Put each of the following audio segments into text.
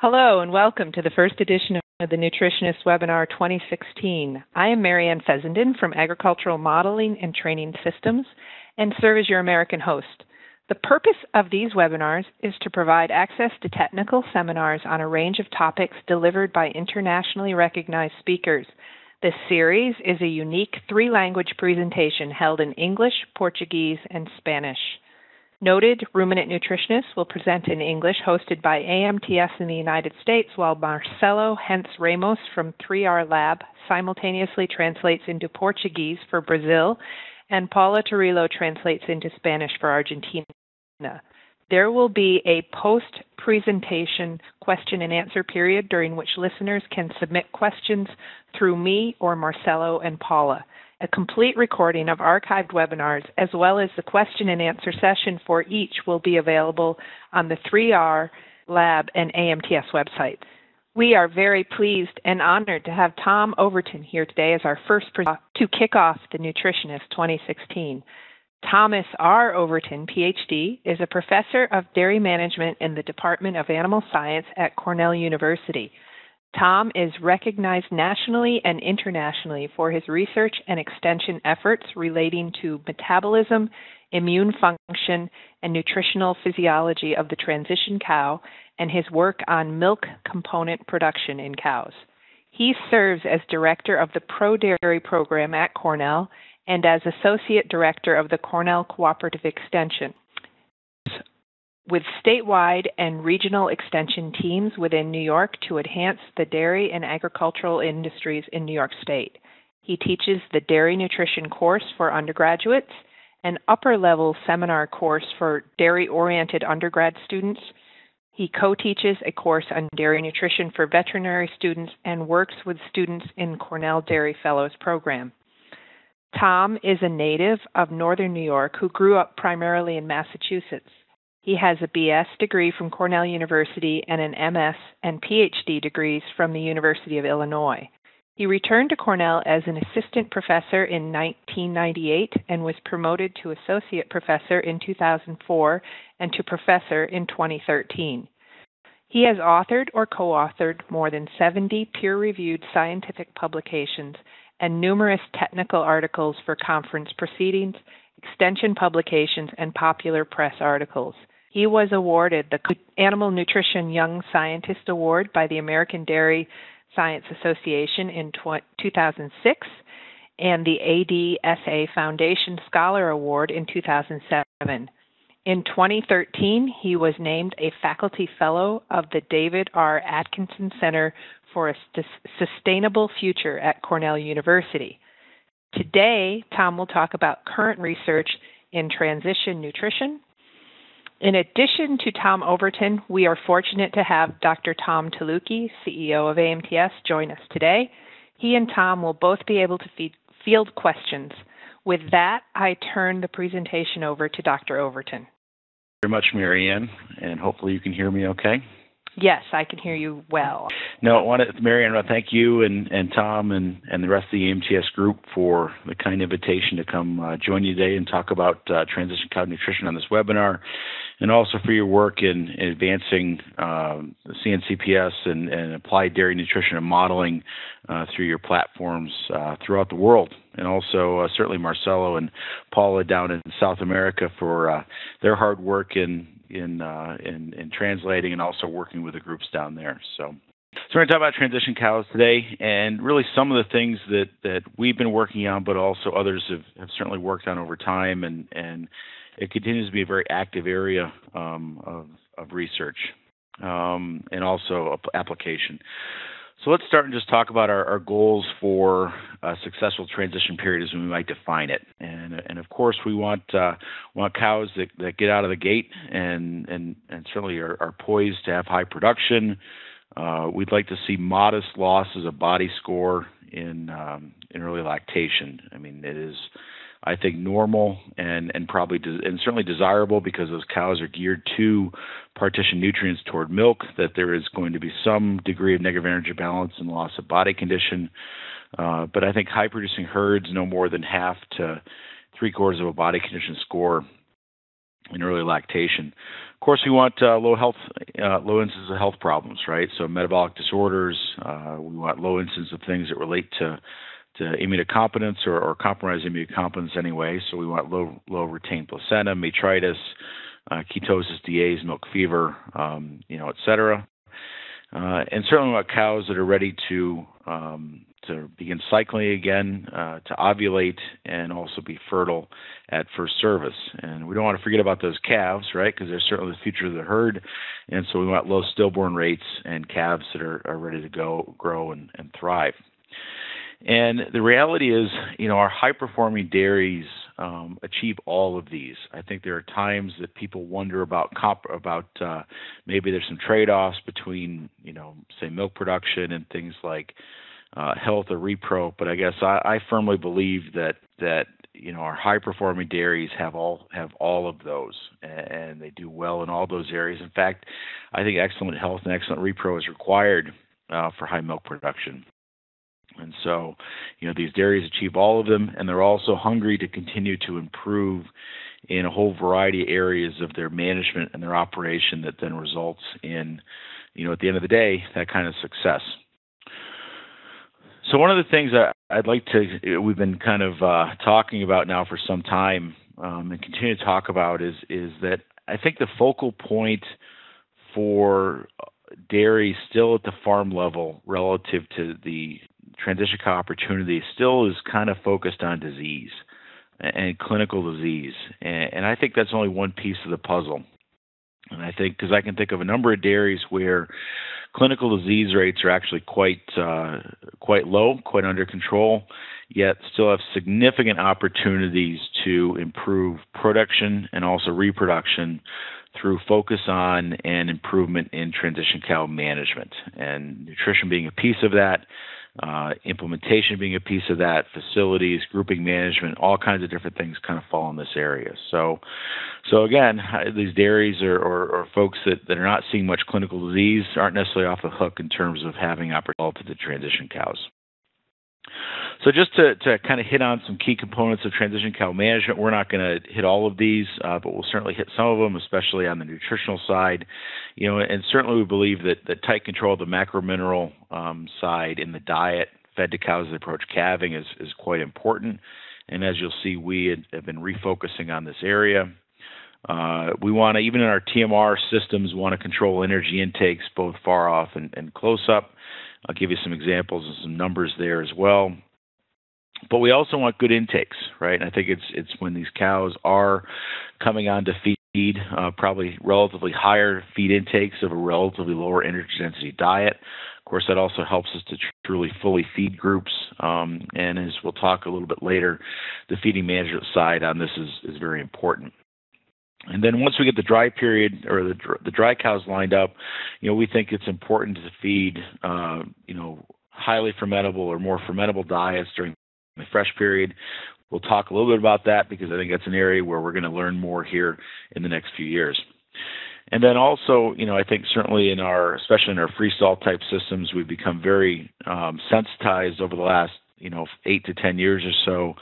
Hello and welcome to the first edition of the Nutritionist Webinar 2016. I am Marianne Fessenden from Agricultural Modeling and Training Systems and serve as your American host. The purpose of these webinars is to provide access to technical seminars on a range of topics delivered by internationally recognized speakers. This series is a unique three language presentation held in English, Portuguese, and Spanish. Noted ruminant nutritionists will present in English, hosted by AMTS in the United States, while Marcelo Hentz Ramos from 3R Lab simultaneously translates into Portuguese for Brazil, and Paula Torillo translates into Spanish for Argentina. There will be a post presentation question and answer period during which listeners can submit questions through me or Marcelo and Paula. A complete recording of archived webinars, as well as the question and answer session for each, will be available on the 3R Lab and AMTS websites. We are very pleased and honored to have Tom Overton here today as our first to kick off the Nutritionist 2016. Thomas R. Overton, PhD, is a professor of dairy management in the Department of Animal Science at Cornell University. Tom is recognized nationally and internationally for his research and extension efforts relating to metabolism, immune function, and nutritional physiology of the transition cow, and his work on milk component production in cows. He serves as director of the Pro Dairy program at Cornell and as associate director of the Cornell Cooperative Extension with statewide and regional extension teams within New York to enhance the dairy and agricultural industries in New York State. He teaches the Dairy Nutrition course for undergraduates, an upper level seminar course for dairy oriented undergrad students. He co teaches a course on dairy nutrition for veterinary students and works with students in Cornell Dairy Fellows program. Tom is a native of Northern New York who grew up primarily in Massachusetts. He has a BS degree from Cornell University and an MS and PhD degrees from the University of Illinois. He returned to Cornell as an assistant professor in 1998 and was promoted to associate professor in 2004 and to professor in 2013. He has authored or co authored more than 70 peer reviewed scientific publications and numerous technical articles for conference proceedings, extension publications, and popular press articles. He was awarded the Animal Nutrition Young Scientist Award by the American Dairy Science Association in 2006 and the ADSA Foundation Scholar Award in 2007. In 2013, he was named a faculty fellow of the David R. Atkinson Center for a Sustainable Future at Cornell University. Today, Tom will talk about current research in transition nutrition, in addition to Tom Overton, we are fortunate to have Dr. Tom Tylutki, CEO of AMTS, join us today. He and Tom will both be able to feed, field questions. With that, I turn the presentation over to Dr. Overton. Very much, Marianne, and hopefully you can hear me okay. Yes, I can hear you well. No, I want to, Marianne, I want to thank you and, and Tom and, and the rest of the AMTS group for the kind invitation to come uh, join you today and talk about uh, transition cow nutrition on this webinar and also for your work in, in advancing uh, CNCPS and, and, applied dairy nutrition and modeling uh, through your platforms uh, throughout the world. And also, uh, certainly, Marcelo and Paula down in South America for uh, their hard work in, in, uh, in, in, translating and also working with the groups down there. So, so we're going to talk about transition cows today, and really some of the things that, that we've been working on, but also others have, have certainly worked on over time, and, and it continues to be a very active area um, of, of, research um, and also application. So let's start and just talk about our, our, goals for a successful transition period as we might define it. And, and of course, we want uh, want cows that, that get out of the gate and and, and certainly are, are poised to have high production. Uh, we'd like to see modest losses of body score in um, in early lactation. I mean, it is I think normal and and probably de- and certainly desirable because those cows are geared to partition nutrients toward milk. That there is going to be some degree of negative energy balance and loss of body condition. Uh, but I think high producing herds no more than half to three quarters of a body condition score in early lactation. Of course, we want uh, low health, uh, low incidence of health problems, right? So metabolic disorders. Uh, we want low incidence of things that relate to to immunocompetence or, or compromised immunocompetence anyway. So we want low low retained placenta, metritis, uh, ketosis, DAs, milk fever, um, you know, et cetera. Uh, and certainly want cows that are ready to um, to begin cycling again, uh, to ovulate, and also be fertile at first service. And we don't want to forget about those calves, right? Because they're certainly the future of the herd. And so we want low stillborn rates and calves that are, are ready to go, grow, and, and thrive. And the reality is, you know, our high performing dairies um, achieve all of these. I think there are times that people wonder about comp- about uh, maybe there's some trade offs between, you know, say milk production and things like uh, health or repro. But I guess I, I firmly believe that that you know our high performing dairies have all have all of those and they do well in all those areas in fact i think excellent health and excellent repro is required uh, for high milk production and so, you know, these dairies achieve all of them, and they're also hungry to continue to improve in a whole variety of areas of their management and their operation that then results in, you know, at the end of the day, that kind of success. So one of the things that I'd like to, we've been kind of uh, talking about now for some time, um, and continue to talk about is is that I think the focal point for dairy still at the farm level relative to the transition cow opportunity still is kind of focused on disease and clinical disease. And, and I think that's only one piece of the puzzle. And I think because I can think of a number of dairies where clinical disease rates are actually quite uh, quite low, quite under control, yet still have significant opportunities to improve production and also reproduction through focus on and improvement in transition cow management and nutrition being a piece of that uh, implementation being a piece of that, facilities, grouping management, all kinds of different things kind of fall in this area. So, so again, these dairies or, or, or folks that, that are not seeing much clinical disease aren't necessarily off the hook in terms of having opportunity to transition cows. So just to, to kind of hit on some key components of transition cow management, we're not going to hit all of these, uh, but we'll certainly hit some of them, especially on the nutritional side. You know, and certainly we believe that the tight control of the macromineral um, side in the diet fed to cows that approach calving is, is quite important. And as you'll see, we have been refocusing on this area. Uh, we want to, even in our TMR systems, want to control energy intakes both far off and, and close up. I'll give you some examples and some numbers there as well but we also want good intakes, right? And I think it's it's when these cows are coming on to feed, uh, probably relatively higher feed intakes of a relatively lower energy density diet. Of course, that also helps us to truly fully feed groups. Um, and as we'll talk a little bit later, the feeding management side on this is is very important. And then once we get the dry period or the the dry cows lined up, you know, we think it's important to feed, uh, you know, highly fermentable or more fermentable diets during the fresh period. We'll talk a little bit about that because I think that's an area where we're going to learn more here in the next few years. And then also, you know, I think certainly in our, especially in our freestall type systems, we've become very um, sensitized over the last, you know, eight to ten years or so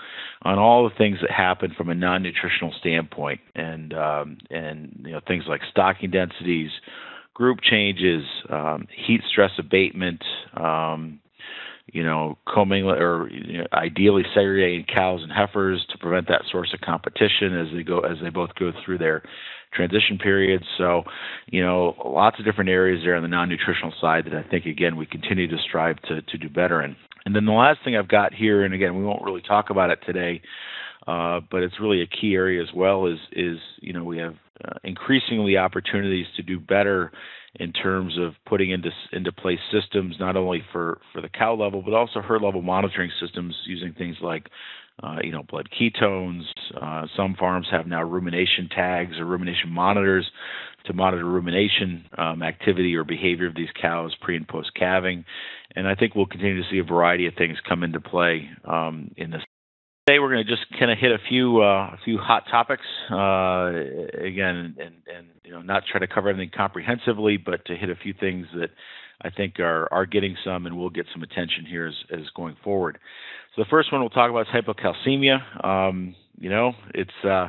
on all the things that happen from a non-nutritional standpoint, and um, and you know things like stocking densities, group changes, um, heat stress abatement, um, you know, combing or you know, ideally segregating cows and heifers to prevent that source of competition as they go as they both go through their transition periods. So, you know, lots of different areas there on the non-nutritional side that I think again we continue to strive to to do better in. And then the last thing I've got here, and again we won't really talk about it today, uh, but it's really a key area as well. Is is you know we have uh, increasingly opportunities to do better in terms of putting into into place systems not only for for the cow level but also herd level monitoring systems using things like uh, you know blood ketones. Uh, some farms have now rumination tags or rumination monitors to monitor rumination um, activity or behavior of these cows pre and post calving. And I think we'll continue to see a variety of things come into play um, in this Today we're going to just kind of hit a few uh, a few hot topics uh, again, and, and you know not try to cover everything comprehensively, but to hit a few things that I think are are getting some and will get some attention here as, as going forward. So the first one we'll talk about is hypocalcemia. Um, you know, it's uh,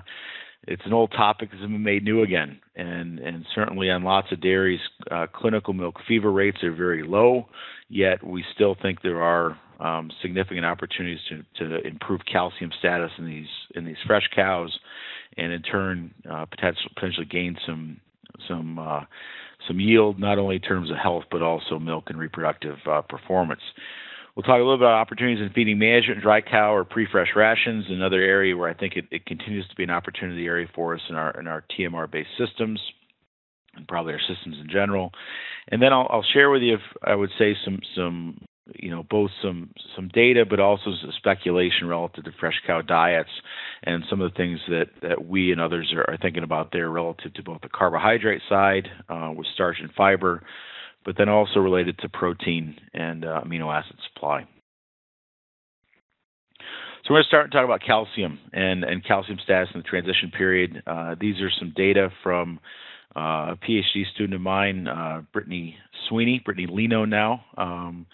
it's an old topic that's been made new again, and and certainly on lots of dairies, uh, clinical milk fever rates are very low. Yet we still think there are um, significant opportunities to, to improve calcium status in these in these fresh cows, and in turn uh, potentially potentially gain some some uh, some yield, not only in terms of health but also milk and reproductive uh, performance. We'll talk a little bit about opportunities in feeding management, dry cow or pre-fresh rations, another area where I think it, it continues to be an opportunity area for us in our in our TMR-based systems and probably our systems in general. And then I'll, I'll share with you, if I would say, some some you know both some some data but also speculation relative to fresh cow diets and some of the things that that we and others are, are thinking about there relative to both the carbohydrate side uh, with starch and fiber but then also related to protein and uh, amino acid supply. So we're going to start and talk about calcium and, and calcium status in the transition period. Uh, these are some data from uh, a PhD student of mine, uh, Brittany Sweeney, Brittany Leno now, um,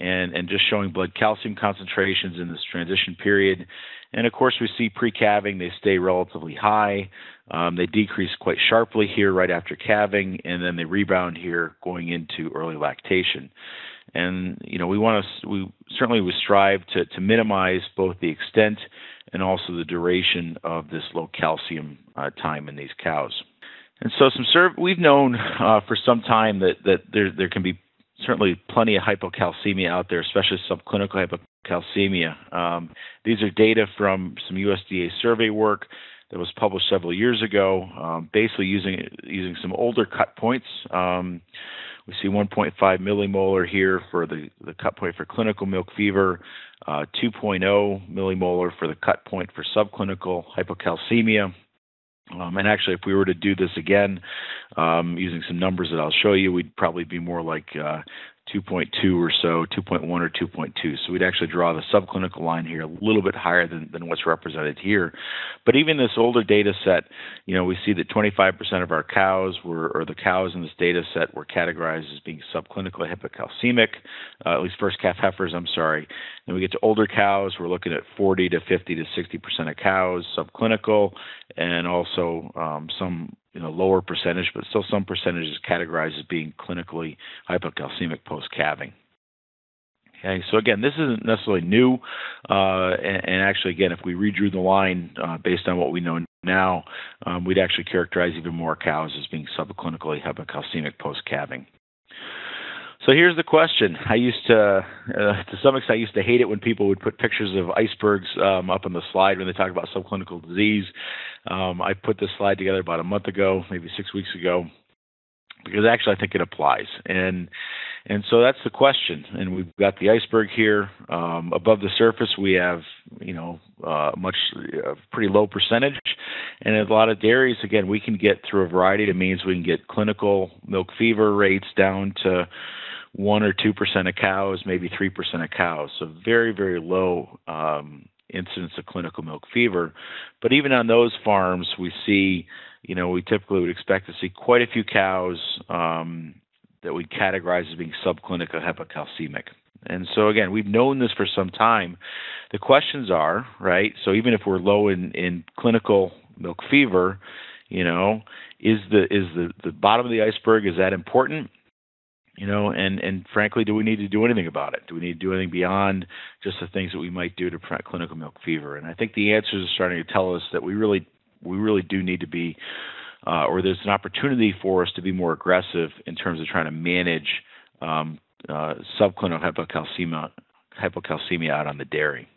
and, and just showing blood calcium concentrations in this transition period. And of course, we see pre-calving, they stay relatively high. Um, they decrease quite sharply here right after calving, and then they rebound here going into early lactation. And you know, we want to we certainly we strive to to minimize both the extent and also the duration of this low calcium uh, time in these cows. And so, some serv- we've known uh, for some time that that there there can be certainly plenty of hypocalcemia out there, especially subclinical hypocalcemia. Um, these are data from some USDA survey work that was published several years ago, um, basically using using some older cut points. Um, we see 1.5 millimolar here for the, the cut point for clinical milk fever, uh, 2.0 millimolar for the cut point for subclinical hypocalcemia. Um, and actually, if we were to do this again um, using some numbers that I'll show you, we'd probably be more like uh, 2.2 or so, 2.1 or 2.2. So we'd actually draw the subclinical line here a little bit higher than, than what's represented here. But even this older data set, you know, we see that 25% of our cows were, or the cows in this data set were categorized as being subclinical hypocalcemic, uh, at least first calf heifers, I'm sorry. Then we get to older cows, we're looking at 40 to 50 to 60% of cows subclinical, and also um, some you know lower percentage, but still some percentage is categorized as being clinically hypocalcemic post calving. Okay, so again, this isn't necessarily new, uh, and, and, actually, again, if we redrew the line uh, based on what we know now, um, we'd actually characterize even more cows as being subclinically hypocalcemic post calving. So here's the question. I used to, uh, to some extent, I used to hate it when people would put pictures of icebergs um, up on the slide when they talk about subclinical disease. Um, I put this slide together about a month ago, maybe six weeks ago, because actually I think it applies. And and so that's the question. And we've got the iceberg here. Um, above the surface, we have you know uh, much uh, pretty low percentage, and a lot of dairies. Again, we can get through a variety of means. We can get clinical milk fever rates down to one or two percent of cows, maybe three percent of cows. So very very low um, incidence of clinical milk fever. But even on those farms, we see, you know, we typically would expect to see quite a few cows um, that we categorize as being subclinical hypocalcemic. And so again, we've known this for some time. The questions are right. So even if we're low in, in clinical milk fever, you know, is the is the the bottom of the iceberg is that important? You know and and frankly do we need to do anything about it? Do we need to do anything beyond just the things that we might do to prevent clinical milk fever? And i think the answers are starting to tell us that we really we really do need to be uh, or there's an opportunity for us to be more aggressive in terms of trying to manage um, uh, subclinical hypocalcemia hypocalcemia out on the dairy.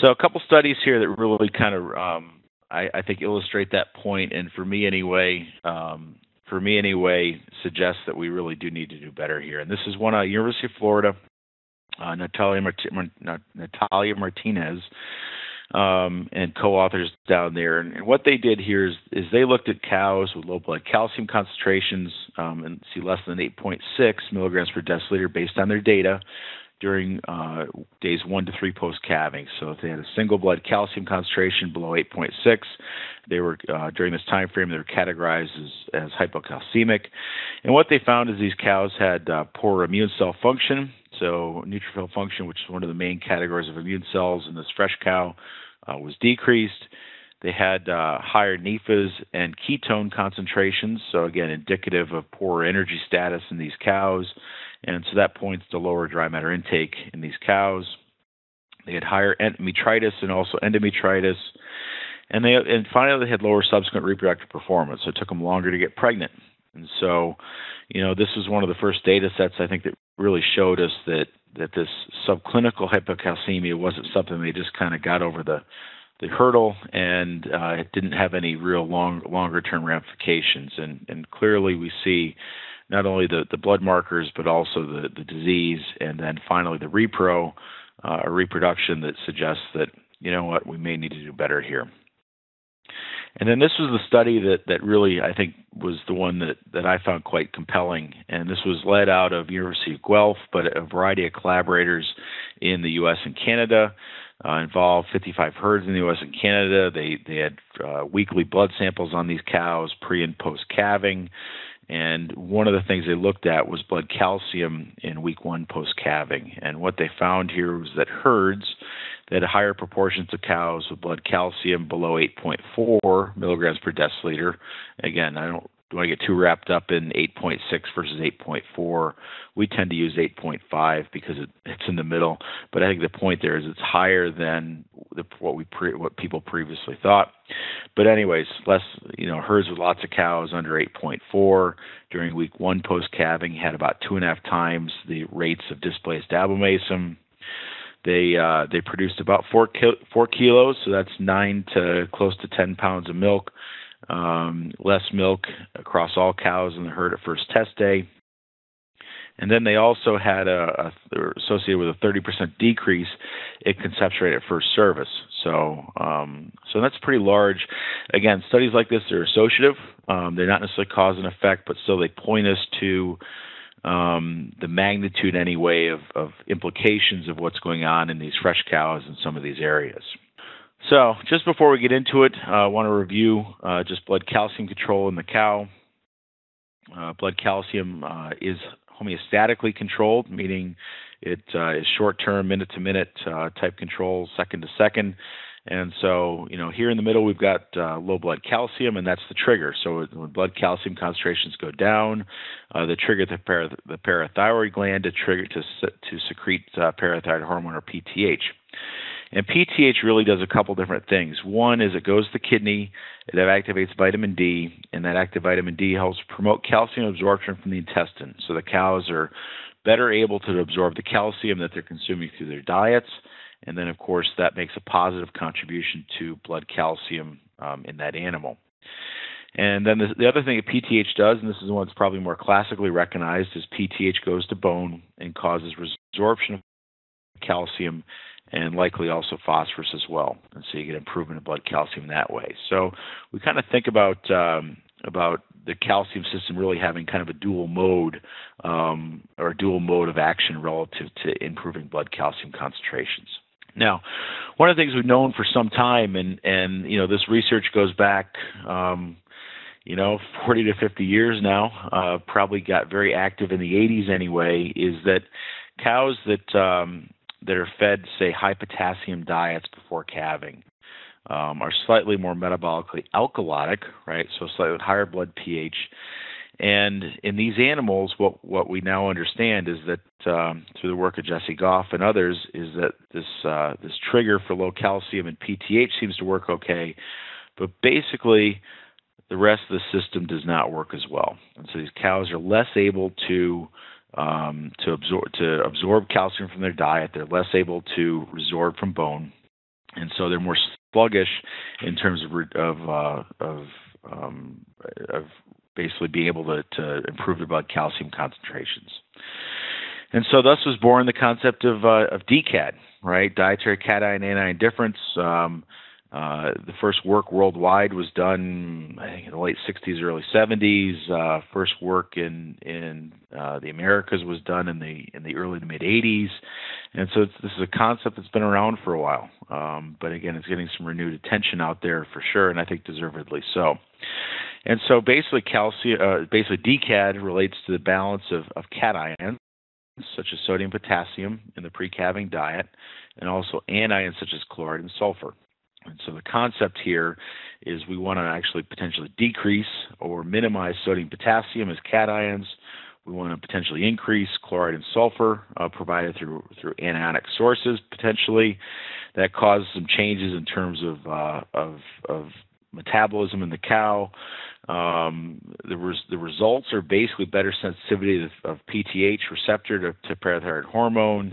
So a couple studies here that really kind of um, I, I, think illustrate that point. And for me anyway um, for me anyway, suggests that we really do need to do better here. And this is one at University of Florida, uh, Natalia, Mart- Natalia Martinez um, and co-authors down there. And, and, what they did here is, is they looked at cows with low blood calcium concentrations um, and see less than 8.6 milligrams per deciliter based on their data during uh, days one to three post calving. So if they had a single blood calcium concentration below 8.6, they were uh, during this time frame they were categorized as, as hypocalcemic. And what they found is these cows had uh, poor immune cell function. So neutrophil function, which is one of the main categories of immune cells in this fresh cow, uh, was decreased. They had uh, higher NEFAs and ketone concentrations, so again, indicative of poor energy status in these cows. And so that points to lower dry matter intake in these cows. They had higher metritis and also endometritis. And they and finally they had lower subsequent reproductive performance. So it took them longer to get pregnant. And so, you know, this was one of the first data sets I think that really showed us that that this subclinical hypocalcemia wasn't something they just kind of got over the the hurdle and uh, it didn't have any real long longer term ramifications. And and clearly we see not only the, the blood markers but also the, the disease and then finally the repro uh, a reproduction that suggests that you know what we may need to do better here. And then this was the study that, that really I think was the one that, that I found quite compelling. And this was led out of University of Guelph, but a variety of collaborators in the U.S. and Canada. Uh, involved 55 herds in the U.S. and Canada. They they had uh, weekly blood samples on these cows pre and post calving. And one of the things they looked at was blood calcium in week one post calving. And what they found here was that herds that had higher proportions of cows with blood calcium below 8.4 milligrams per deciliter. Again, I don't don't want to get too wrapped up in 8.6 versus 8.4. We tend to use 8.5 because it, it's in the middle. But I think the point there is it's higher than the, what we pre, what people previously thought. But anyways, less you know herds with lots of cows under 8.4 during week one post calving had about two and a half times the rates of displaced abomasum. They uh, they produced about four ki- four kilos, so that's nine to close to 10 pounds of milk um, less milk across all cows in the herd at first test day. And then they also had a, a associated with a 30% decrease in conception rate at first service. So, um, so that's pretty large. Again, studies like this are associative. Um, they're not necessarily cause and effect, but still they point us to um, the magnitude, anyway, of, of implications of what's going on in these fresh cows in some of these areas. So, just before we get into it, uh, I want to review uh, just blood calcium control in the cow. Uh, blood calcium uh, is homeostatically controlled, meaning it uh, is short-term, minute-to-minute uh, type control, second to second. And so, you know, here in the middle we've got low blood calcium, and that's the trigger. So when blood calcium concentrations go down, the trigger the, para- the parathyroid gland to trigger to to secrete parathyroid hormone or PTH. And PTH really does a couple different things. One is it goes to the kidney, it activates vitamin D, and that active vitamin D helps promote calcium absorption from the intestine. So the cows are better able to absorb the calcium that they're consuming through their diets. And then, of course, that makes a positive contribution to blood calcium um, in that animal. And then the, the, other thing that PTH does, and this is one that's probably more classically recognized, is PTH goes to bone and causes resorption of calcium and likely also phosphorus as well. And so you get improvement in blood calcium that way. So we kind of think about um, about the calcium system really having kind of a dual mode um, or dual mode of action relative to improving blood calcium concentrations. Now, one of the things we've known for some time, and and you know this research goes back. Um, you know, 40 to 50 years now, uh, probably got very active in the 80s anyway, is that cows that um, that are fed, say, high potassium diets before calving um, are slightly more metabolically alkalotic, right? So slightly higher blood pH. And in these animals, what what we now understand is that um, through the work of Jesse Goff and others, is that this uh, this trigger for low calcium and PTH seems to work okay, but basically the rest of the system does not work as well. And so these cows are less able to um, to absorb to absorb calcium from their diet. They're less able to resorb from bone, and so they're more sluggish in terms of of uh, of, um, of basically being able to, to improve their blood calcium concentrations. And so, thus was born the concept of uh, of DCAD, right? Dietary cation anion difference. Um, uh, the first work worldwide was done, I think, in the late 60s, early 70s. Uh, first work in in uh, the Americas was done in the in the early to mid 80s, and so this is a concept that's been around for a while. Um, but again, it's getting some renewed attention out there for sure, and I think deservedly so. And so basically, calcium, uh, basically DCAD relates to the balance of, of cations such as sodium, potassium in the pre-calving diet, and also anions such as chloride and sulfur. And so the concept here is we want to actually potentially decrease or minimize sodium potassium as cations. We want to potentially increase chloride and sulfur uh, provided through through anionic sources potentially. That causes some changes in terms of uh, of, of metabolism in the cow. Um, the, res- the results are basically better sensitivity of, of PTH receptor to, to parathyroid hormone.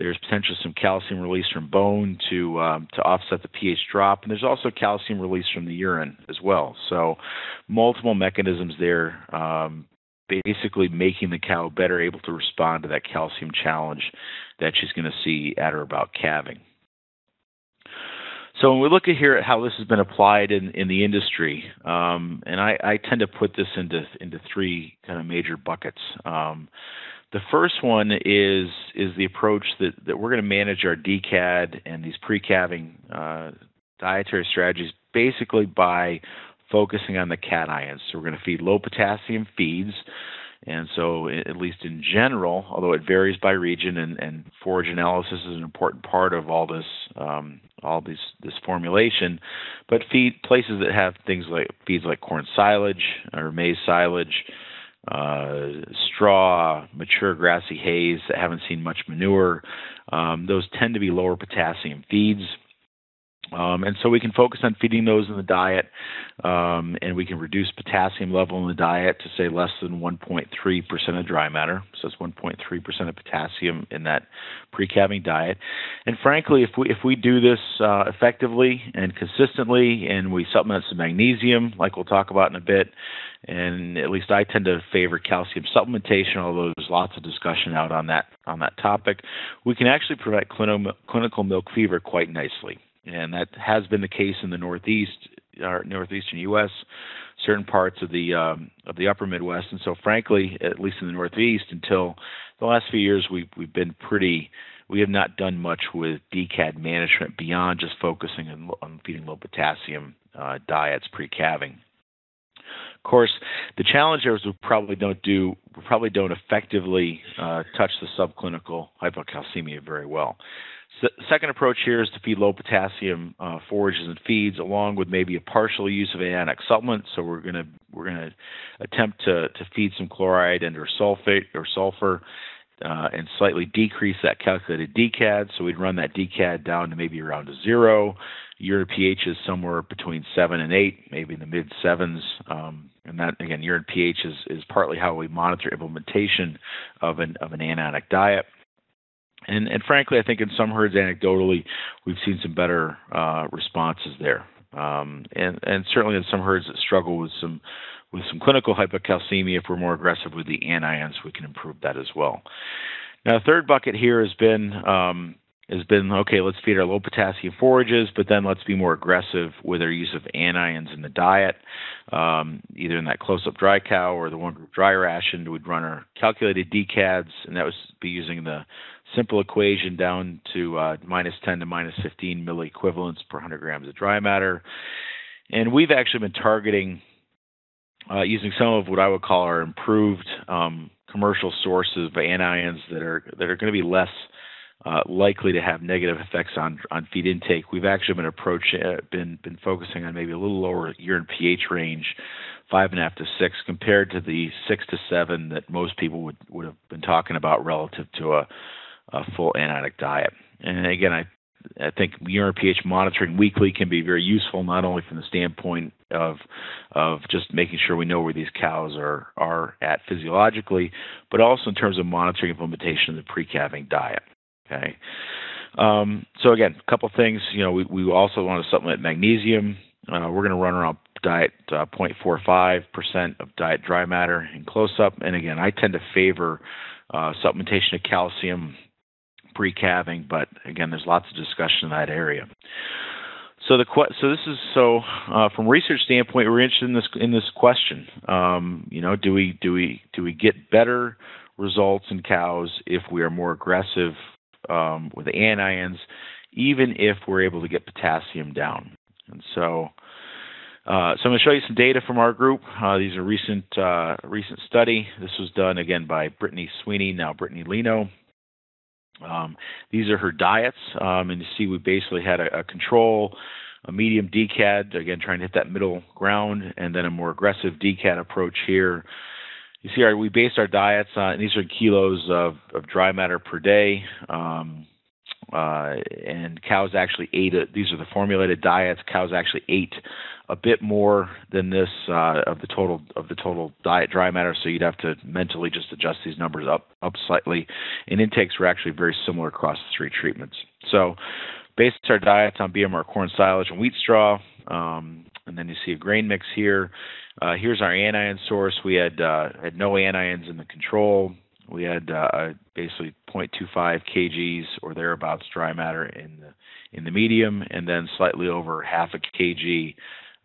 There's potentially some calcium release from bone to um, to offset the pH drop, and there's also calcium release from the urine as well. So, multiple mechanisms there, um, basically making the cow better able to respond to that calcium challenge that she's going to see at or about calving. So when we look at here at how this has been applied in, in the industry, um, and I, I, tend to put this into into three kind of major buckets. Um, the first one is is the approach that, that we're going to manage our DCAD and these pre-calving uh, dietary strategies basically by focusing on the cations. So we're going to feed low potassium feeds and so, at least in general, although it varies by region, and, and forage analysis is an important part of all this, um, all this this formulation, but feed places that have things like feeds like corn silage or maize silage, uh, straw, mature grassy hays that haven't seen much manure, um, those tend to be lower potassium feeds. Um, and so we can focus on feeding those in the diet, um, and we can reduce potassium level in the diet to say less than 1.3% of dry matter. So it's 1.3% of potassium in that pre-calving diet. And frankly, if we if we do this uh, effectively and consistently, and we supplement some magnesium, like we'll talk about in a bit, and at least I tend to favor calcium supplementation, although there's lots of discussion out on that on that topic. We can actually prevent clinical milk fever quite nicely and that has been the case in the Northeast, or northeastern U.S., certain parts of the um, of the Upper Midwest, and so frankly, at least in the Northeast, until the last few years, we've we've been pretty. We have not done much with DCAD management beyond just focusing on, on feeding low potassium uh, diets pre-calving. Of course, the challenge there is we probably don't do we probably don't effectively uh, touch the subclinical hypocalcemia very well. The second approach here is to feed low potassium uh, forages and feeds, along with maybe a partial use of anionic supplements. So we're going to we're going to attempt to to feed some chloride and or sulfate or sulfur, uh, and slightly decrease that calculated DCAD. So we'd run that DCAD down to maybe around a zero. Urine pH is somewhere between seven and eight, maybe in the mid sevens. Um, and that again, urine pH is is partly how we monitor implementation of an of an anionic diet. And, and frankly, I think in some herds, anecdotally, we've seen some better uh, responses there. Um, and, and certainly in some herds that struggle with some with some clinical hypocalcemia, if we're more aggressive with the anions, we can improve that as well. Now, the third bucket here has been um, has been okay. Let's feed our low potassium forages, but then let's be more aggressive with our use of anions in the diet, um, either in that close-up dry cow or the one group dry ration. We'd run our calculated DCADs, and that would be using the simple equation down to uh, minus 10 to minus 15 milliequivalents per 100 grams of dry matter. And we've actually been targeting uh, using some of what I would call our improved um, commercial sources of anions that are that are going to be less uh, likely to have negative effects on on feed intake. We've actually been approaching uh, been been focusing on maybe a little lower urine pH range, five and a half to six, compared to the six to seven that most people would would have been talking about relative to a a full anionic diet. And again, I I think urine pH monitoring weekly can be very useful, not only from the standpoint of of just making sure we know where these cows are are at physiologically, but also in terms of monitoring implementation of the pre-calving diet. Okay. Um, so again, a couple things. You know, we, we also want to supplement magnesium. Uh, we're going to run around diet uh, 0.45% of diet dry matter in close-up. And again, I tend to favor uh, supplementation of calcium pre-calving, but again, there's lots of discussion in that area. So the so this is so uh, from research standpoint, we're interested in this in this question. Um, you know, do we do we do we get better results in cows if we are more aggressive um, with anions, even if we're able to get potassium down? And so, uh, so I'm going to show you some data from our group. Uh, these are recent uh, recent study. This was done again by Brittany Sweeney, now Brittany Leno, um, these are her diets, um, and you see we basically had a, a control a medium DCAD, again, trying to hit that middle ground, and then a more aggressive DCAD approach here. You see, our, we based our diets on, these are kilos of, of dry matter per day. Um, uh, and cows actually ate it. These are the formulated diets. Cows actually ate a bit more than this uh, of the total of the total diet dry matter. So you'd have to mentally just adjust these numbers up up slightly. And intakes were actually very similar across the three treatments. So based our diets on BMR corn silage and wheat straw. Um, and then you see a grain mix here. Uh, here's our anion source. We had uh, had no anions in the control. We had uh, basically 0.25 kgs or thereabouts dry matter in the in the medium, and then slightly over half a kg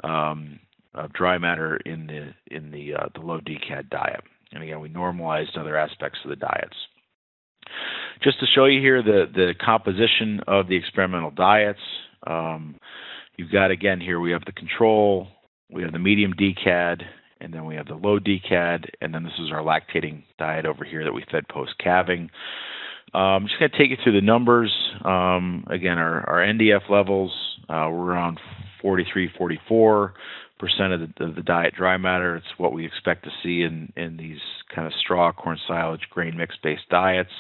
um, of dry matter in the in the uh, the low DCAD diet. And again, we normalized other aspects of the diets. Just to show you here the the composition of the experimental diets. Um, you've got again here we have the control, we have the medium DCAD, and then we have the low DCAD, and then this is our lactating diet over here that we fed post calving. Um, I'm just going to take you through the numbers. Um, again, our, our NDF levels uh, were around 43, 44 percent of the, of the diet dry matter. It's what we expect to see in in these kind of straw, corn silage, grain mix based diets.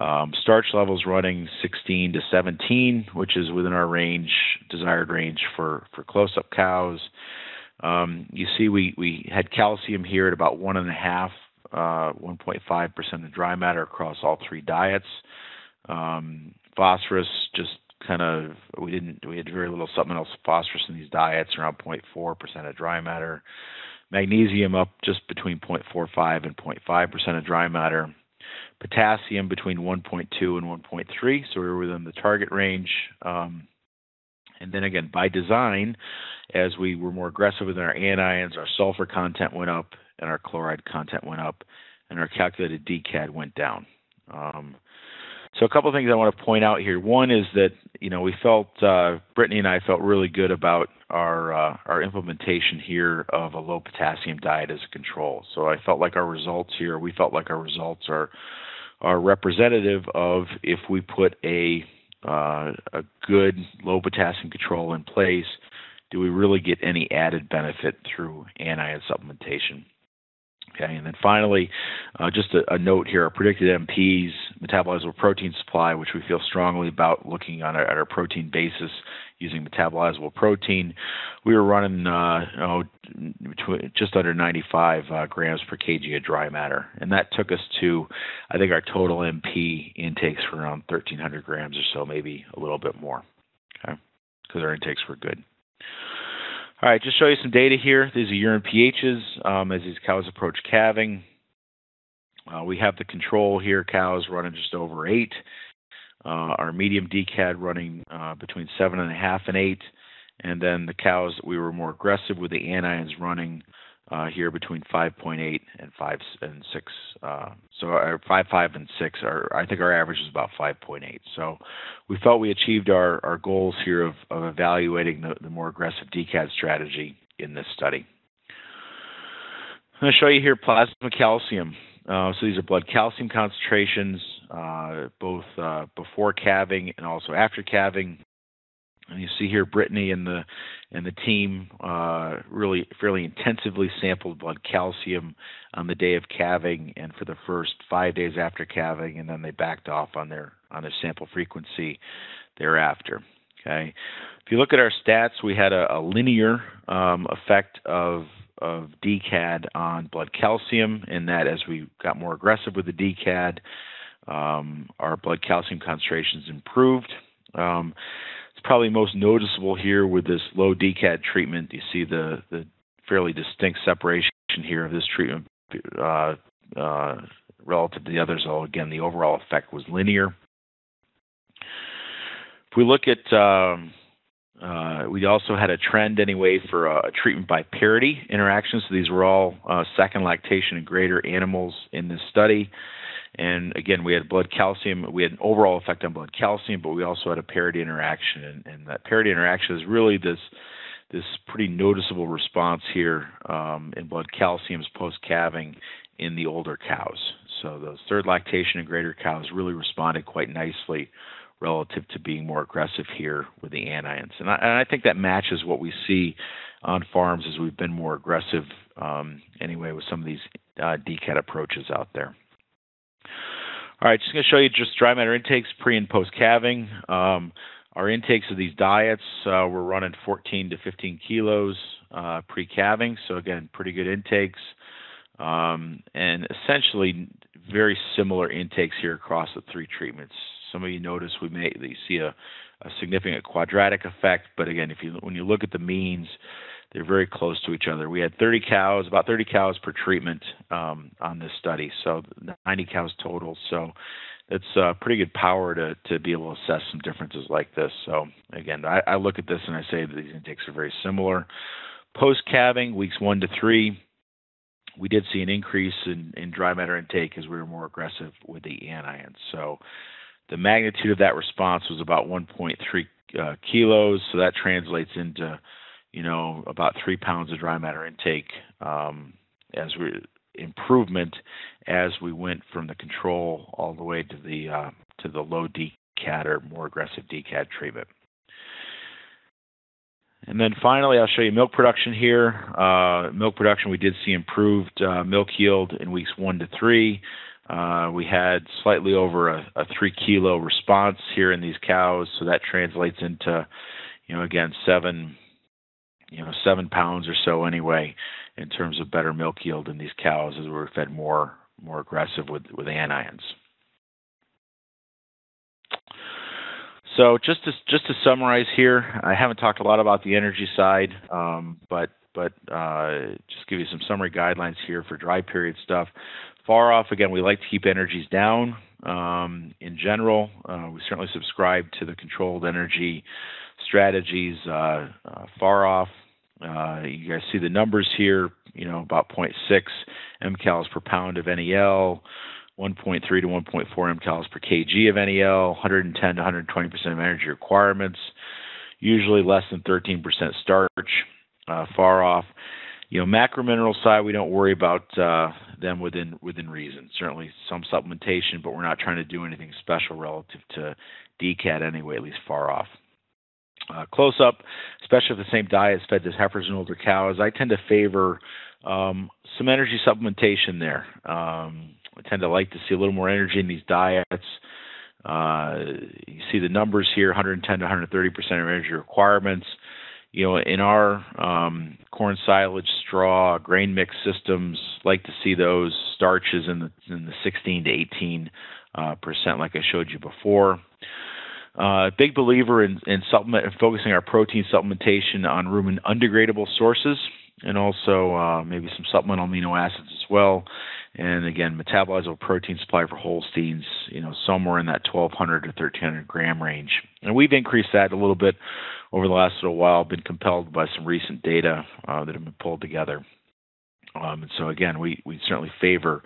Um, starch levels running 16 to 17, which is within our range, desired range for for close up cows. Um, you see, we we had calcium here at about one and a half, uh, 1.5 percent of dry matter across all three diets. Um, phosphorus just kind of we didn't we had very little supplemental phosphorus in these diets around 0.4 percent of dry matter. Magnesium up just between 0.45 and 0.5 percent of dry matter. Potassium between 1.2 and 1.3 so we were within the target range. Um, and then again by design as we were more aggressive with our anions our sulfur content went up and our chloride content went up and our calculated DCAD went down um, so a couple of things I want to point out here. One is that you know we felt uh, Brittany and I felt really good about our uh, our implementation here of a low potassium diet as a control. So I felt like our results here. We felt like our results are are representative of if we put a uh, a good low potassium control in place, do we really get any added benefit through anion supplementation? Okay, and then finally, uh, just a, a, note here: our predicted MPs, metabolizable protein supply, which we feel strongly about looking on at our protein basis using metabolizable protein. We were running uh, just under 95 uh, grams per kg of dry matter, and that took us to, I think, our total MP intakes were around 1,300 grams or so, maybe a little bit more. Okay, because our intakes were good. All right, just show you some data here. These are urine pHs um, as these cows approach calving. Uh, we have the control here, cows running just over 8. Uh, our medium DCAD running uh, between 7.5 and 8. And then the cows, that we were more aggressive with the anions running uh, here between 5.8 and 5 and 6. Uh, so our 5, 5 and 6 are, I think our average is about 5.8. So we felt we achieved our, our goals here of, of evaluating the, the more aggressive DCAD strategy in this study. I'm going to show you here plasma calcium. Uh, so these are blood calcium concentrations, uh, both uh, before calving and also after calving. And you see here Brittany and the and the team uh, really fairly intensively sampled blood calcium on the day of calving and for the first five days after calving, and then they backed off on their on their sample frequency thereafter. Okay, if you look at our stats, we had a, a linear um, effect of of DCAD on blood calcium, in that as we got more aggressive with the DCAD, um, our blood calcium concentrations improved. Um, probably most noticeable here with this low DCAD treatment. You see the, the fairly distinct separation here of this treatment uh, uh, relative to the others. Although again, the overall effect was linear. If we look at, um, uh, we also had a trend anyway for a, treatment by parity interactions. So these were all uh, second lactation and greater animals in this study. And again, we had blood calcium. We had an overall effect on blood calcium, but we also had a parity interaction. And, and that parity interaction is really this this pretty noticeable response here um, in blood calciums post calving in the older cows. So those third lactation and greater cows really responded quite nicely relative to being more aggressive here with the anions. And I, and I think that matches what we see on farms as we've been more aggressive um, anyway with some of these uh, DCAD approaches out there. All right, just going to show you just dry matter intakes pre and post calving. Um, our intakes of these diets, uh, we're running 14 to 15 kilos uh, pre calving, so again, pretty good intakes. Um, and essentially very similar intakes here across the three treatments. Some of you notice we may you see a, a significant quadratic effect, but again, if you when you look at the means, they're very close to each other. We had 30 cows, about 30 cows per treatment um, on this study, so 90 cows total. So it's uh, pretty good power to to be able to assess some differences like this. So again, I, I look at this and I say that these intakes are very similar. Post calving, weeks one to three, we did see an increase in, in dry matter intake as we were more aggressive with the anions. So the magnitude of that response was about 1.3 uh, kilos, so that translates into, you know, about three pounds of dry matter intake um, as we improvement as we went from the control all the way to the uh, to the low DCAD or more aggressive DCAD treatment. And then finally, I'll show you milk production here. Uh, milk production, we did see improved uh, milk yield in weeks one to three. Uh, we had slightly over a, a, three kilo response here in these cows, so that translates into, you know, again seven, you know, seven pounds or so anyway, in terms of better milk yield in these cows as we were fed more more aggressive with with anions. So just to just to summarize here, I haven't talked a lot about the energy side, um, but but uh, just give you some summary guidelines here for dry period stuff. Far off, again, we like to keep energies down. Um, in general, uh, we certainly subscribe to the controlled energy strategies. Uh, uh far off, uh, you guys see the numbers here. You know, about 0.6 mcals per pound of NEL. 1.3 to 1.4 mcals per kg of NEL, 110 to 120 percent of energy requirements, usually less than 13 percent starch, uh, far off. You know, macromineral side, we don't worry about uh, them within within reason. Certainly some supplementation, but we're not trying to do anything special relative to DCAD anyway, at least far off. Uh, close up, especially if the same diet is fed to heifers and older cows, I tend to favor um, some energy supplementation there. Um, I tend to like to see a little more energy in these diets. Uh, you see the numbers here 110 to 130 percent of energy requirements you know, in our um, corn silage, straw, grain mix systems, like to see those starches in the in the 16 to 18 uh, percent, like I showed you before. Uh, big believer in, in supplement and focusing our protein supplementation on rumen undegradable sources, and also uh, maybe some supplemental amino acids as well. And again, metabolizable protein supply for Holsteins, you know, somewhere in that 1,200 to 1,300 gram range. And we've increased that a little bit over the last little while, been compelled by some recent data uh, that have been pulled together. Um, and so again, we, we certainly favor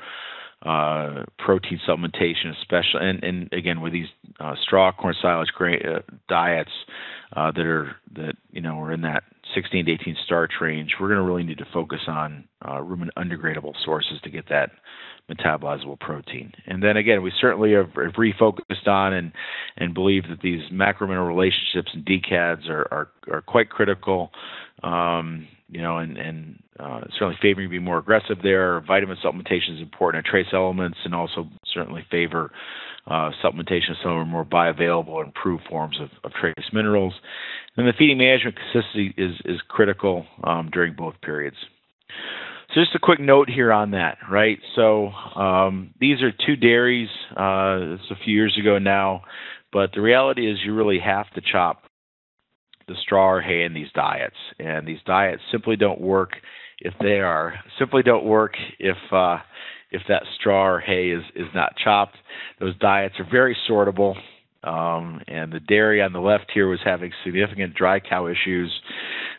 uh, protein supplementation, especially, and, and again with these uh, straw corn silage uh, diets uh, that are that you know are in that 16 to 18 starch range, we're going to really need to focus on uh, rumen undegradable sources to get that metabolizable protein. And then again, we certainly have, have refocused on and and believe that these macromineral relationships and DCADs are are, are quite critical. Um, you know, and, and uh, certainly favoring being more aggressive there. Vitamin supplementation is important, and trace elements, and also certainly favor uh, supplementation of some of our more bioavailable, and improved forms of, of trace minerals. And the feeding management consistency is is critical um, during both periods. So just a quick note here on that, right? So um, these are two dairies. Uh, it's a few years ago now, but the reality is you really have to chop the straw or hay in these diets, and these diets simply don't work if they are simply don't work if uh, if that straw or hay is is not chopped. Those diets are very sortable. Um, and the dairy on the left here was having significant dry cow issues.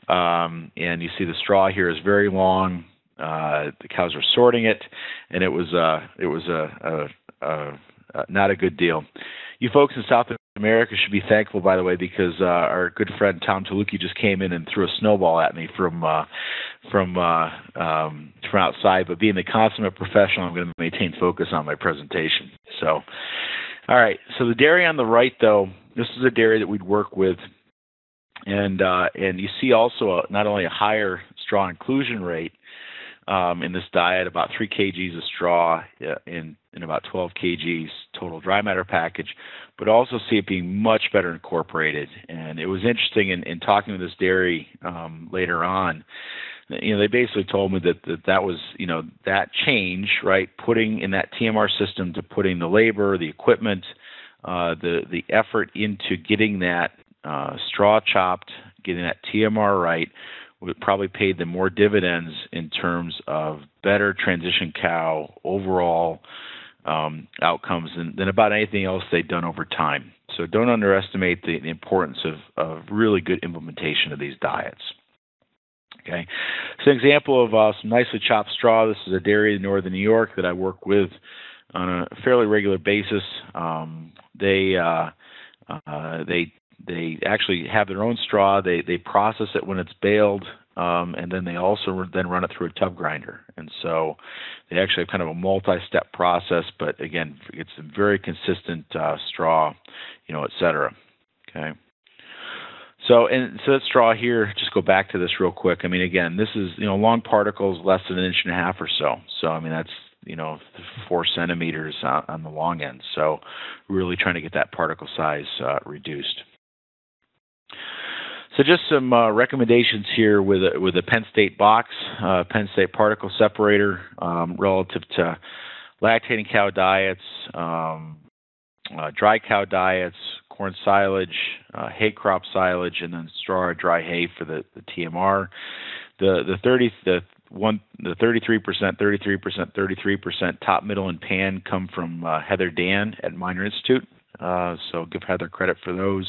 Um, and you see the straw here is very long. Uh, the cows were sorting it, and it was uh, it was a, a, a, a not a good deal. You folks in South America should be thankful, by the way, because uh, our good friend Tom Tylutki just came in and threw a snowball at me from uh, from uh, um, from outside. But being the consummate professional, I'm going to maintain focus on my presentation. So, all right. So the dairy on the right, though, this is a dairy that we'd work with, and uh, and you see also a, not only a higher straw inclusion rate um, in this diet, about three kgs of straw uh, in in about 12 kgs total dry matter package, but also see it being much better incorporated. And it was interesting in, in talking to this dairy um, later on. You know, they basically told me that, that that was, you know, that change, right? Putting in that TMR system to putting the labor, the equipment, uh, the the effort into getting that uh, straw chopped, getting that TMR right, would probably paid them more dividends in terms of better transition cow overall um, outcomes than, than, about anything else they've done over time. So don't underestimate the, the importance of, of, really good implementation of these diets. Okay, so an example of uh, some nicely chopped straw. This is a dairy in northern New York that I work with on a fairly regular basis. Um, they uh, uh, they they actually have their own straw. They they process it when it's baled, um, and then they also then run it through a tub grinder. And so they actually have kind of a multi-step process. But again, it's a very consistent uh, straw, you know, et cetera. Okay. So and so that straw here, just go back to this real quick. I mean, again, this is you know long particles less than an inch and a half or so. So I mean that's you know four centimeters on, on the long end. So really trying to get that particle size uh, reduced. So just some uh, recommendations here with a, with a Penn State box, uh, Penn State particle separator um, relative to lactating cow diets, um, uh, dry cow diets, corn silage, uh, hay crop silage, and then straw or dry hay for the, the TMR. The the 30 the one the 33%, 33%, 33% top, middle, and pan come from uh, Heather Dann at Miner Institute. Uh, so give Heather credit for those.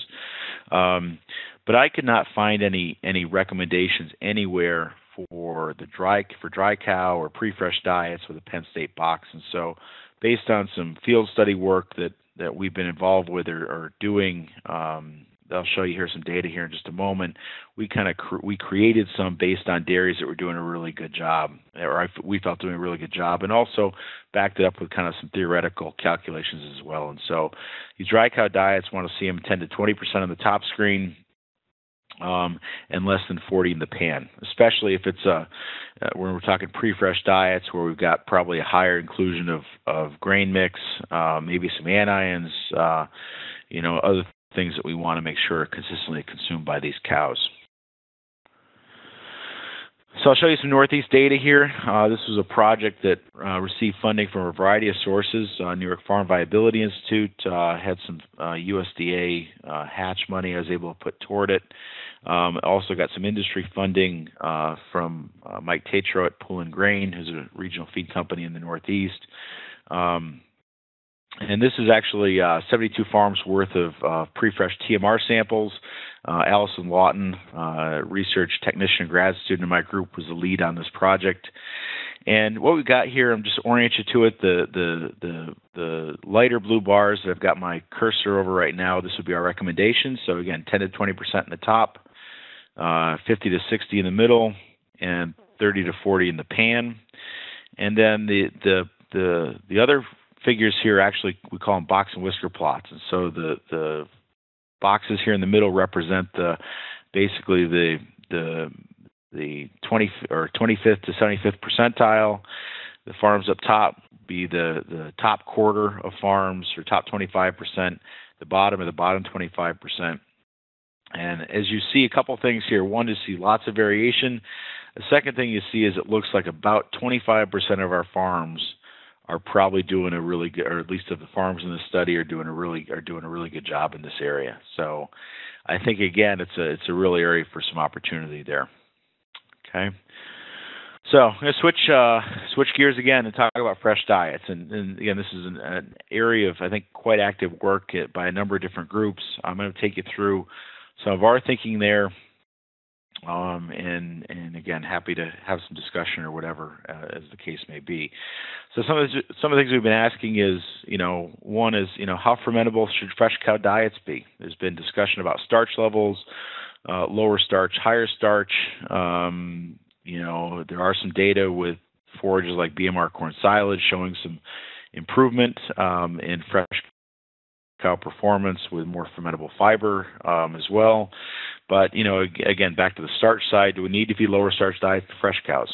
Um, but I could not find any any recommendations anywhere for the dry for dry cow or pre-fresh diets with a Penn State box. And so, based on some field study work that that we've been involved with or, or doing, um, I'll show you here some data here in just a moment. We kind of cr- we created some based on dairies that were doing a really good job, or we felt doing a really good job, and also backed it up with kind of some theoretical calculations as well. And so, these dry cow diets want to see them 10 to 20 percent on the top screen, um, and less than 40 in the pan, especially if it's a uh, when we're talking pre-fresh diets where we've got probably a higher inclusion of, of grain mix, uh, maybe some anions, uh, you know, other things that we want to make sure are consistently consumed by these cows. So I'll show you some Northeast data here. Uh, this was a project that uh, received funding from a variety of sources. Uh, New York Farm Viability Institute uh, had some USDA uh, uh, hatch money I was able to put toward it. Um, also got some industry funding from Mike Tatro at Poulin Grain, who's a regional feed company in the Northeast. Um, and this is actually 72 farms worth of pre-fresh TMR samples. Uh, Allison Lawton, uh, research technician, grad student in my group, was the lead on this project. And what we got here, I'm just oriented to it. The the the the lighter blue bars that I've got my cursor over right now. This would be our recommendations. So again, 10 to 20 percent in the top, uh, 50 to 60 in the middle, and 30 to 40 in the pan. And then the the the the other figures here actually we call them box and whisker plots. And so the the boxes here in the middle represent the basically the the the 20 or 25th to 75th percentile. The farms up top be the the top quarter of farms or top 25 percent. The bottom of the bottom 25 percent. And as you see, a couple things here. One is see lots of variation. The second thing you see is it looks like about 25% of our farms are probably doing a really good, or at least of the farms in the study are doing a really are doing a really good job in this area. So, I think again, it's a it's a real area for some opportunity there. Okay. So I'm going to switch uh, switch gears again and talk about fresh diets. And, and again, this is an, an, area of I think quite active work by a number of different groups. I'm going to take you through some of our thinking there, um, and and again, happy to have some discussion or whatever uh, as the case may be. So some of the, some of the things we've been asking is, you know, one is, you know, how fermentable should fresh cow diets be? There's been discussion about starch levels, uh, lower starch, higher starch. Um, you know, there are some data with forages like BMR corn silage showing some improvement um, in fresh cow performance with more fermentable fiber um, as well. But you know, again, back to the starch side, do we need to feed lower starch diets to fresh cows?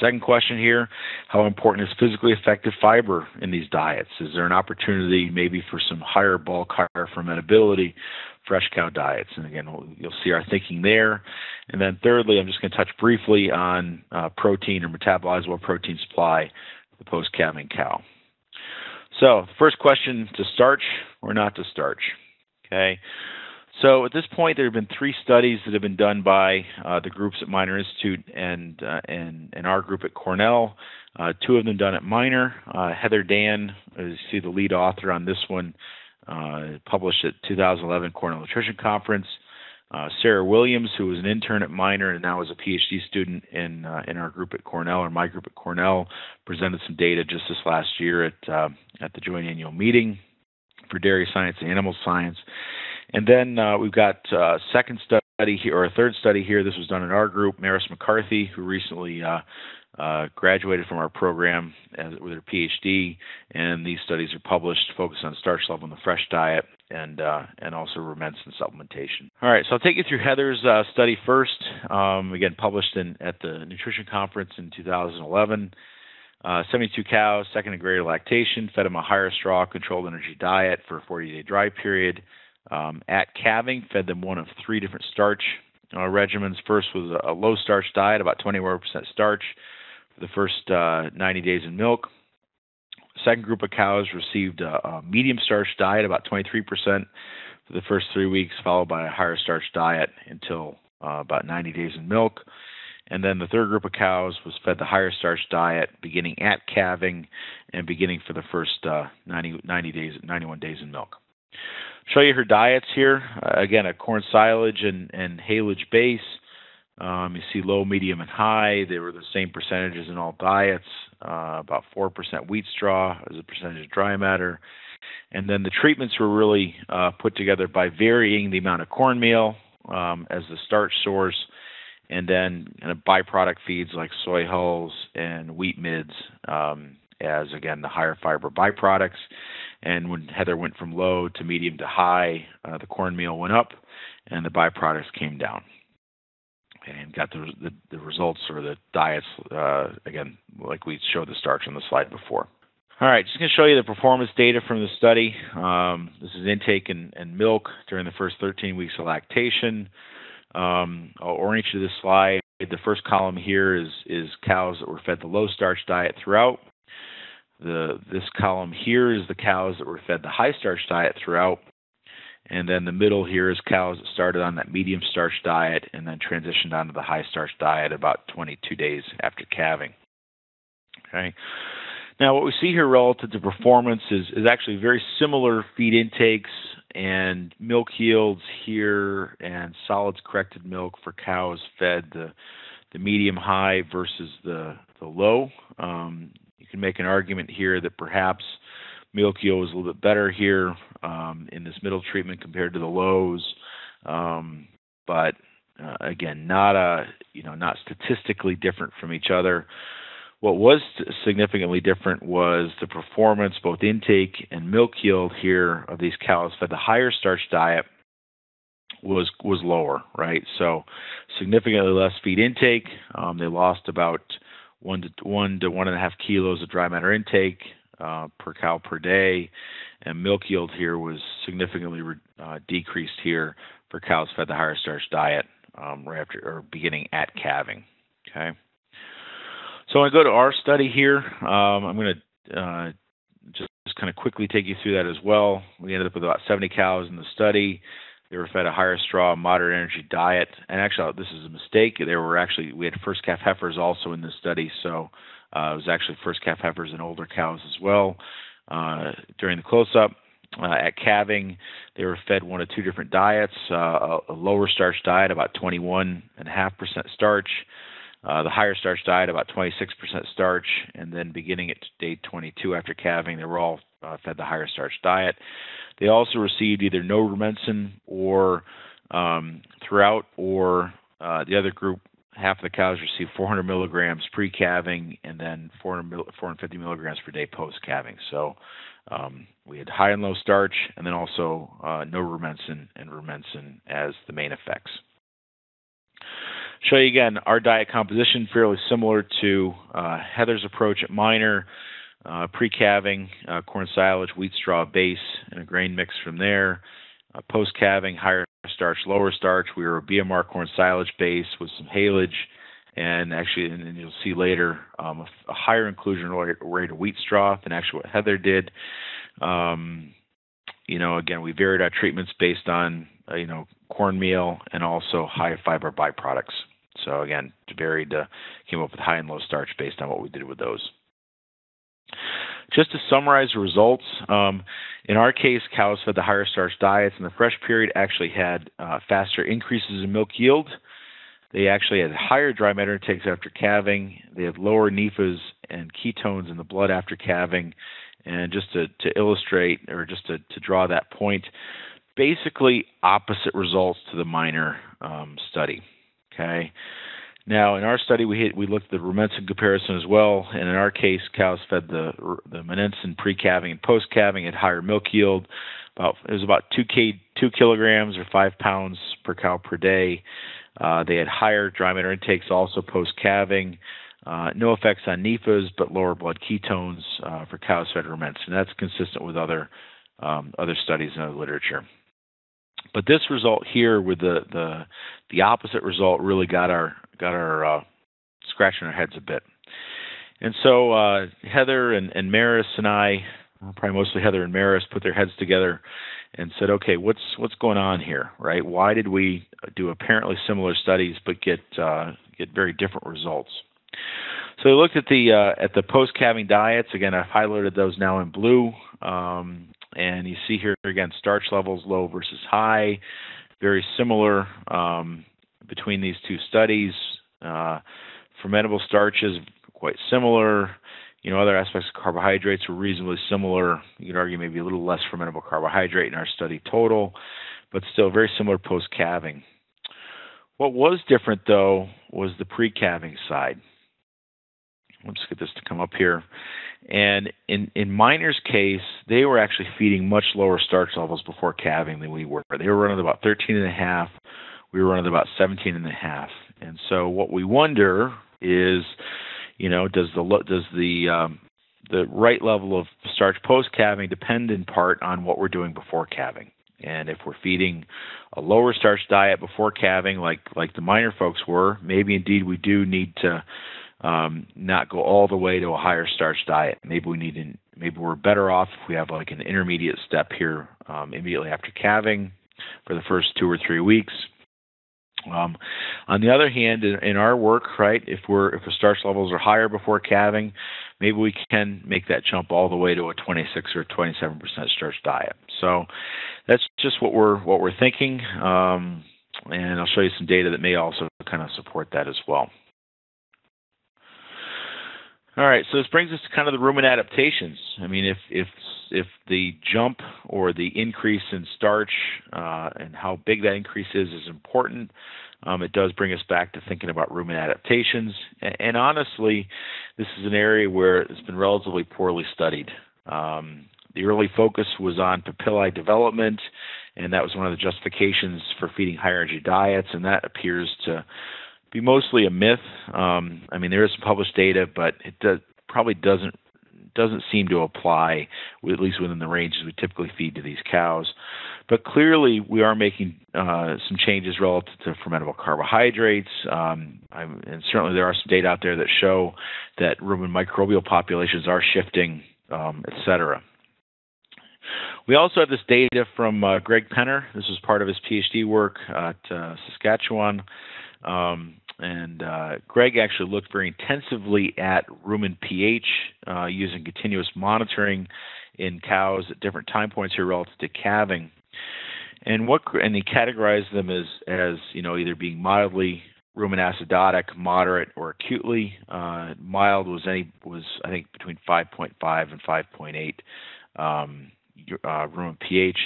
Second question here How important is physically effective fiber in these diets? Is there an opportunity maybe for some higher bulk, higher fermentability fresh cow diets? And again, you'll see our thinking there. And then thirdly, I'm just going to touch briefly on uh, protein or metabolizable protein supply the post calving cow. So, first question to starch or not to starch? Okay. So at this point, there have been three studies that have been done by uh, the groups at Miner Institute and uh, and, and our group at Cornell. Uh, two of them done at Miner. Uh, Heather Dann, you see the lead author on this one, uh, published at 2011 Cornell Nutrition Conference. Uh, Sarah Williams, who was an intern at Miner and now is a PhD student in in our group at Cornell or my group at Cornell, presented some data just this last year at at the joint annual meeting for dairy science and animal science. And then uh, we've got a uh, second study here, or a third study here. This was done in our group. Maris McCarthy, who recently uh, uh, graduated from our program as, with her PhD, and these studies are published, focused on starch level in the fresh diet and uh, and also rumensin supplementation. All right, so I'll take you through Heather's uh, study first. Um, again, published in at the Nutrition Conference in 2011. Uh, 72 cows, second and greater lactation, fed them a higher straw controlled energy diet for a 40 day dry period. Um, at calving, fed them one of three different starch uh, regimens. First was a low starch diet, about 21% starch for the first uh, 90 days in milk. Second group of cows received a, a medium starch diet, about 23% for the first three weeks, followed by a higher starch diet until uh, about 90 days in milk. And then the third group of cows was fed the higher starch diet beginning at calving and beginning for the first uh, 90, 90 days, 91 days in milk. Show you her diets here. Uh, again, a corn silage and, and haylage base. Um, you see low, medium, and high. They were the same percentages in all diets. Uh, about 4% wheat straw as a percentage of dry matter. And then the treatments were really uh, put together by varying the amount of cornmeal um, as the starch source, and then kind of byproduct feeds like soy hulls and wheat midds um, as again the higher fiber byproducts. And when Heather went from low to medium to high, uh, the cornmeal went up and the byproducts came down. And got the, the, the results or the diets, uh, again, like we showed the starch on the slide before. All right, just going to show you the performance data from the study. Um, this is intake and, and, milk during the first 13 weeks of lactation. Um, I'll orient you to this slide. The first column here is, is cows that were fed the low starch diet throughout. The this column here is the cows that were fed the high starch diet throughout, and then the middle here is cows that started on that medium starch diet and then transitioned onto the high starch diet about 22 days after calving. Okay. Now, what we see here relative to performance is, is actually very similar feed intakes and milk yields here and solids corrected milk for cows fed the, the medium high versus the, the low. Um, can make an argument here that perhaps milk yield is a little bit better here um, in this middle treatment compared to the lows, um, but uh, again, not a you know not statistically different from each other. What was significantly different was the performance, both intake and milk yield here of these cows fed the higher starch diet was was lower, right? So significantly less feed intake. Um, they lost about one to one to one and a half kilos of dry matter intake uh, per cow per day, and milk yield here was significantly uh, decreased here for cows fed the higher starch diet um, right after or beginning at calving. Okay. So I go to our study here. Um, I'm going to uh, just, just kind of quickly take you through that as well. We ended up with about 70 cows in the study. They were fed a higher straw, moderate energy diet. And actually, this is a mistake. There were actually we had first calf heifers also in this study, so uh, it was actually first calf heifers and older cows as well. Uh, during the close-up uh, at calving, they were fed one of two different diets: uh, a lower starch diet, about 21.5% starch. Uh, the higher starch diet, about 26% starch, and then beginning at day 22 after calving, they were all uh, fed the higher starch diet. They also received either no rumensin or um, throughout, or uh, the other group, half of the cows received 400 milligrams pre-calving and then 400 450 milligrams per day post-calving. So Um, we had high and low starch, and then also uh, no rumensin and rumensin as the main effects. Show you again our diet composition, fairly similar to uh, Heather's approach at Miner. Uh, pre-calving, uh, corn silage, wheat straw base, and a grain mix from there. Uh, post-calving, higher starch, lower starch. We were a BMR corn silage base with some haylage, and actually, and you'll see later, um, a, a, higher inclusion rate of wheat straw than actually what Heather did. Um, you know, again, we varied our treatments based on, uh, you know, cornmeal and also high fiber byproducts. So again, varied, uh, came up with high and low starch based on what we did with those. Just to summarize the results, um, in our case, cows fed the higher starch diets in the fresh period actually had uh, faster increases in milk yield. They actually had higher dry matter intakes after calving. They had lower NEFAs and ketones in the blood after calving. And just to, to illustrate or just to, to draw that point, basically opposite results to the Miner um, study. Okay. Now, in our study, we hit, we looked at the rumensin comparison as well, and in our case, cows fed the the monensin pre-calving and post-calving at higher milk yield. About it was about two k two kilograms or five pounds per cow per day. Uh, they had higher dry matter intakes also post-calving. Uh, no effects on NEFAs, but lower blood ketones uh, for cows fed rumensin. That's consistent with other um, other studies in the literature. But this result here with the the the opposite result really got our got our uh, scratching our heads a bit. And so uh, Heather and, and Maris and I, probably mostly Heather and Maris, put their heads together and said, okay, what's what's going on here, right? Why did we do apparently similar studies but get uh, get very different results? So we looked at the uh, at the post calving diets. Again, I've highlighted those now in blue, um, and you see here again starch levels low versus high, very similar um, between these two studies. Uh, fermentable starches quite similar. You know, other aspects of carbohydrates were reasonably similar. You could argue maybe a little less fermentable carbohydrate in our study total, but still very similar post calving. What was different though was the pre calving side. Let's just get this to come up here. And in, in Miner's case, they were actually feeding much lower starch levels before calving than we were. They were running about 13 and a half we were running about 17 and a half. And so what we wonder is, you know, does the does the um, the right level of starch post calving depend in part on what we're doing before calving? And if we're feeding a lower starch diet before calving, like like the Miner folks were, maybe indeed we do need to um, not go all the way to a higher starch diet. Maybe we need to, maybe we're better off if we have like an intermediate step here um, immediately after calving for the first two or three weeks um, on the other hand, in, in, our work, right, if we're if the starch levels are higher before calving, maybe we can make that jump all the way to a 26 or 27 percent starch diet. So that's just what we're what we're thinking, um, and I'll show you some data that may also kind of support that as well. All right, so this brings us to kind of the rumen adaptations. I mean, if if if the jump or the increase in starch uh, and how big that increase is is important, um, it does bring us back to thinking about rumen adaptations. And, and, honestly, this is an area where it's been relatively poorly studied. Um, the early focus was on papillae development, and that was one of the justifications for feeding high energy diets, and that appears to be mostly a myth. Um, I mean, there is published data, but it does, probably doesn't doesn't seem to apply, at least within the ranges we typically feed to these cows. But clearly, we are making uh, some changes relative to fermentable carbohydrates, um, and certainly there are some data out there that show that rumen microbial populations are shifting, um, et cetera. We also have this data from uh, Greg Penner. This was part of his PhD work at uh, Saskatchewan. Um, and uh, Greg actually looked very intensively at rumen pH uh, using continuous monitoring in cows at different time points here relative to calving. And what and he categorized them as as you know either being mildly rumen acidotic, moderate, or acutely. Uh, mild was any was I think between 5.5 and 5.8 um, uh, rumen pH.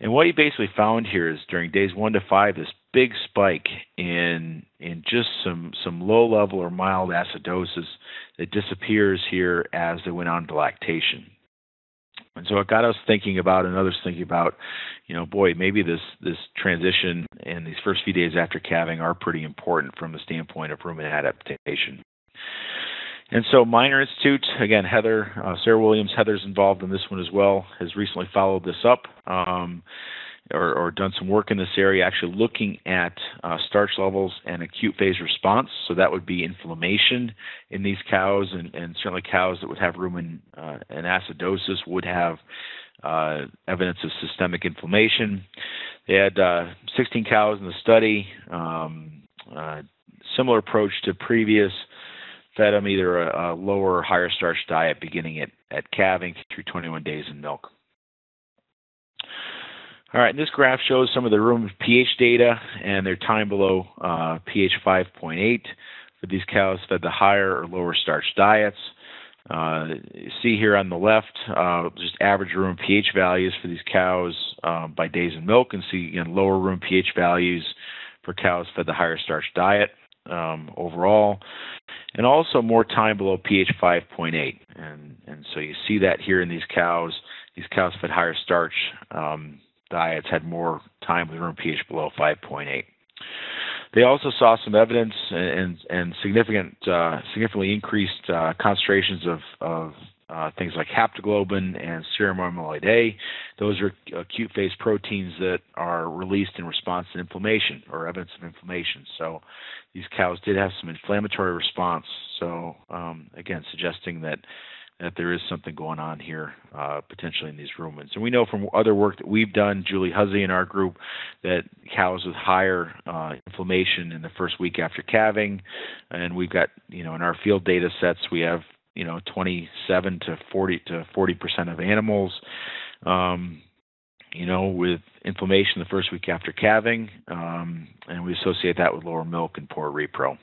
And what he basically found here is during days one to five, this big spike in in just some some low level or mild acidosis that disappears here as they went on to lactation. And so it got us thinking about, and others thinking about, you know, boy, maybe this this transition and these first few days after calving are pretty important from the standpoint of rumen adaptation. And so Miner Institute, again, Heather, uh, Sarah Williams, Heather's involved in this one as well, has recently followed this up. Um, or, or, done some work in this area, actually looking at uh, starch levels and acute phase response. So that would be inflammation in these cows, and, and certainly cows that would have rumen uh, and acidosis would have uh, evidence of systemic inflammation. They had uh, 16 cows in the study, um, uh, similar approach to previous. Fed them either a, a lower or higher starch diet beginning at, at calving through 21 days in milk. All right, this graph shows some of the rumen pH data and their time below uh, pH 5.8 for these cows fed the higher or lower starch diets. Uh, you see here on the left uh, just average rumen pH values for these cows uh, by days in milk, and see again lower rumen pH values for cows fed the higher starch diet um, overall, and also more time below pH 5.8. And and so you see that here in these cows. These cows fed higher starch. Um, diets had more time with rumen pH below 5.8. They also saw some evidence and, and significant, uh, significantly increased uh, concentrations of, of uh, things like haptoglobin and serum amyloid A. Those are acute phase proteins that are released in response to inflammation or evidence of inflammation. So these cows did have some inflammatory response. So um, again, suggesting that that there is something going on here uh, potentially in these rumens. And we know from other work that we've done, Julie Huzzey in our group, that cows with higher uh, inflammation in the first week after calving, and we've got you know in our field data sets we have you know 27 to 40 to 40 percent of animals. Um, you know, with inflammation the first week after calving, um, and we associate that with lower milk and poor repro.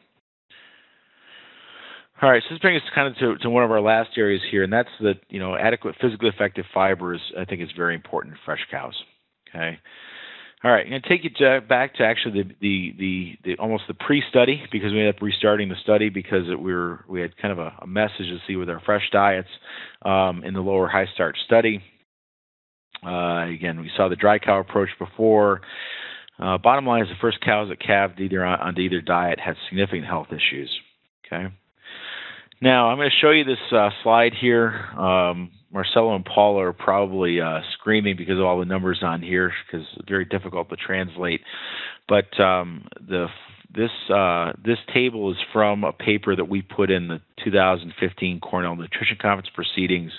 All right, so this brings us kind of to, to one of our last areas here, and that's that you know adequate physically effective fibers. I think is very important in fresh cows. Okay. All right, I'm going to take you to, back to actually the, the, the, the, almost the pre-study because we ended up restarting the study because it, we were we had kind of a, a message to see with our fresh diets um, in the lower high starch study. Uh, again, we saw the dry cow approach before. Uh, bottom line is the first cows that calved either on, on either diet had significant health issues. Okay. Now, I'm going to show you this uh, slide here. Um, Marcelo and Paula are probably uh, screaming because of all the numbers on here because it's very difficult to translate. But um, the this uh, this table is from a paper that we put in the 2015 Cornell Nutrition Conference proceedings,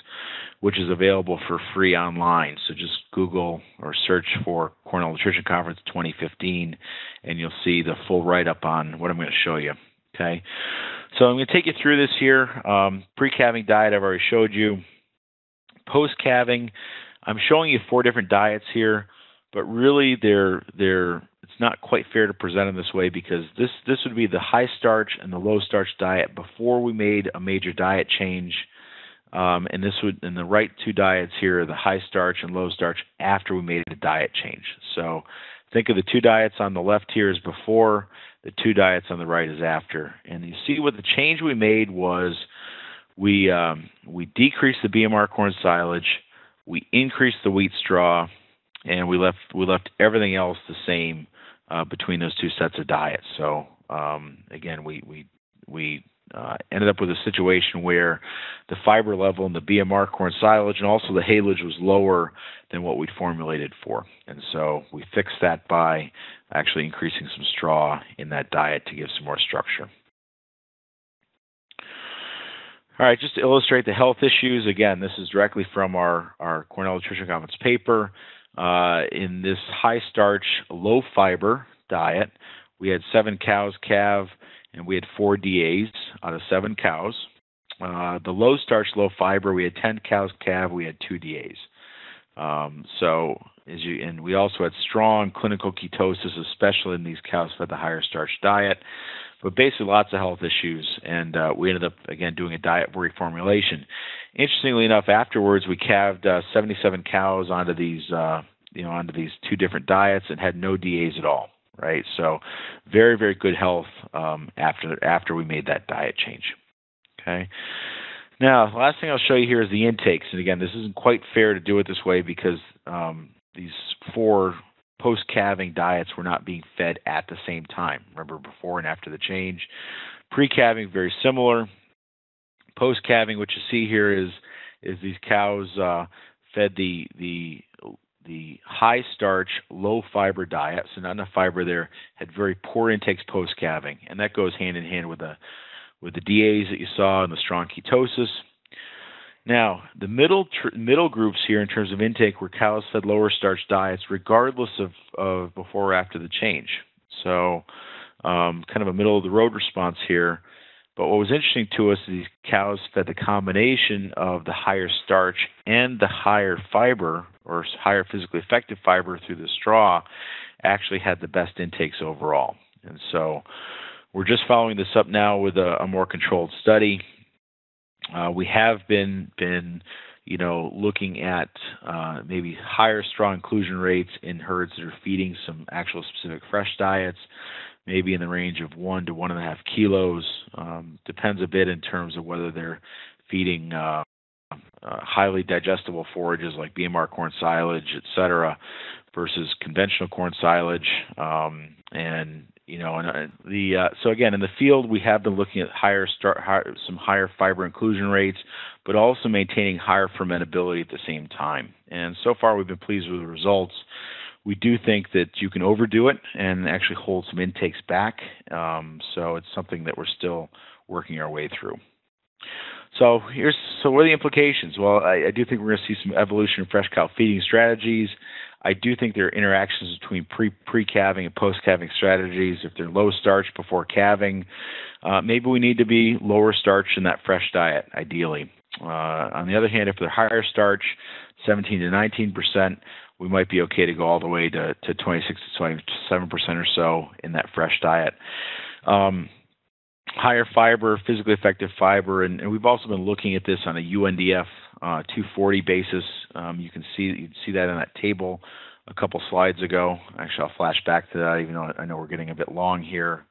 which is available for free online. So just Google or search for Cornell Nutrition Conference 2015, and you'll see the full write up on what I'm going to show you. Okay. So I'm going to take you through this here. Um, pre-calving diet, I've already showed you. Post-calving, I'm showing you four different diets here, but really they're they're it's not quite fair to present them this way because this this would be the high starch and the low starch diet before we made a major diet change. Um, and this would and the right two diets here are the high starch and low starch after we made a diet change. So think of the two diets on the left here as before, the two diets on the right is after. And you see what the change we made was we um, we decreased the BMR corn silage, we increased the wheat straw, and we left we left everything else the same uh, between those two sets of diets. So um, again, we we we uh, ended up with a situation where the fiber level in the BMR corn silage and also the haylage was lower than what we'd formulated for. And so we fixed that by actually increasing some straw in that diet to give some more structure. All right, just to illustrate the health issues, again, this is directly from our, our Cornell Nutrition Conference paper. Uh, in this high starch, low fiber diet, we had seven cows calve and we had four DAs out of seven cows. Uh, the low starch, low fiber, we had 10 cows calve, we had two DAs. Um, so, as you, and we also had strong clinical ketosis, especially in these cows fed the higher starch diet. But basically, lots of health issues, and uh, we ended up again doing a diet reformulation. Interestingly enough, afterwards we calved uh, 77 cows onto these, uh, you know, onto these two different diets and had no DAs at all right? So very, very good health um, after after we made that diet change. Okay. Now, last thing I'll show you here is the intakes. And again, this isn't quite fair to do it this way because um, these four post calving diets were not being fed at the same time. Remember, before and after the change. Pre calving, very similar. Post calving, what you see here is is these cows uh, fed the the the high starch, low fiber diet, so not enough fiber there, had very poor intakes post calving, and that goes hand in hand with the with the DAs that you saw and the strong ketosis. Now, the middle tr- middle groups here in terms of intake were cows fed lower starch diets, regardless of, of before or after the change. So, um, kind of a middle of the road response here. But what was interesting to us is these cows fed the combination of the higher starch and the higher fiber or higher physically effective fiber through the straw actually had the best intakes overall. And so we're just following this up now with a, a more controlled study. Uh, we have been been you know looking at uh, maybe higher straw inclusion rates in herds that are feeding some actual specific fresh diets, maybe in the range of one to one and a half kilos. Um, depends a bit in terms of whether they're feeding uh, uh, highly digestible forages like BMR corn silage, et cetera, versus conventional corn silage. Um, and you know, and uh, the uh, so again in the field we have been looking at higher start higher, some higher fiber inclusion rates, but also maintaining higher fermentability at the same time. And so far we've been pleased with the results. We do think that you can overdo it and actually hold some intakes back. Um, so it's something that we're still working our way through. So here's so what are the implications? Well, I, I do think we're going to see some evolution in fresh cow feeding strategies. I do think there are interactions between pre pre calving and post calving strategies. If they're low starch before calving, uh, maybe we need to be lower starch in that fresh diet, ideally. Uh, on the other hand, if they're higher starch, 17 to 19 percent, we might be okay to go all the way to, to 26 to 27 percent or so in that fresh diet. Um, higher fiber, physically effective fiber, and, and, we've also been looking at this on a UNDF uh, 240 basis. Um, you can see you see that in that table a couple slides ago. Actually, I'll flash back to that, even though I know we're getting a bit long here.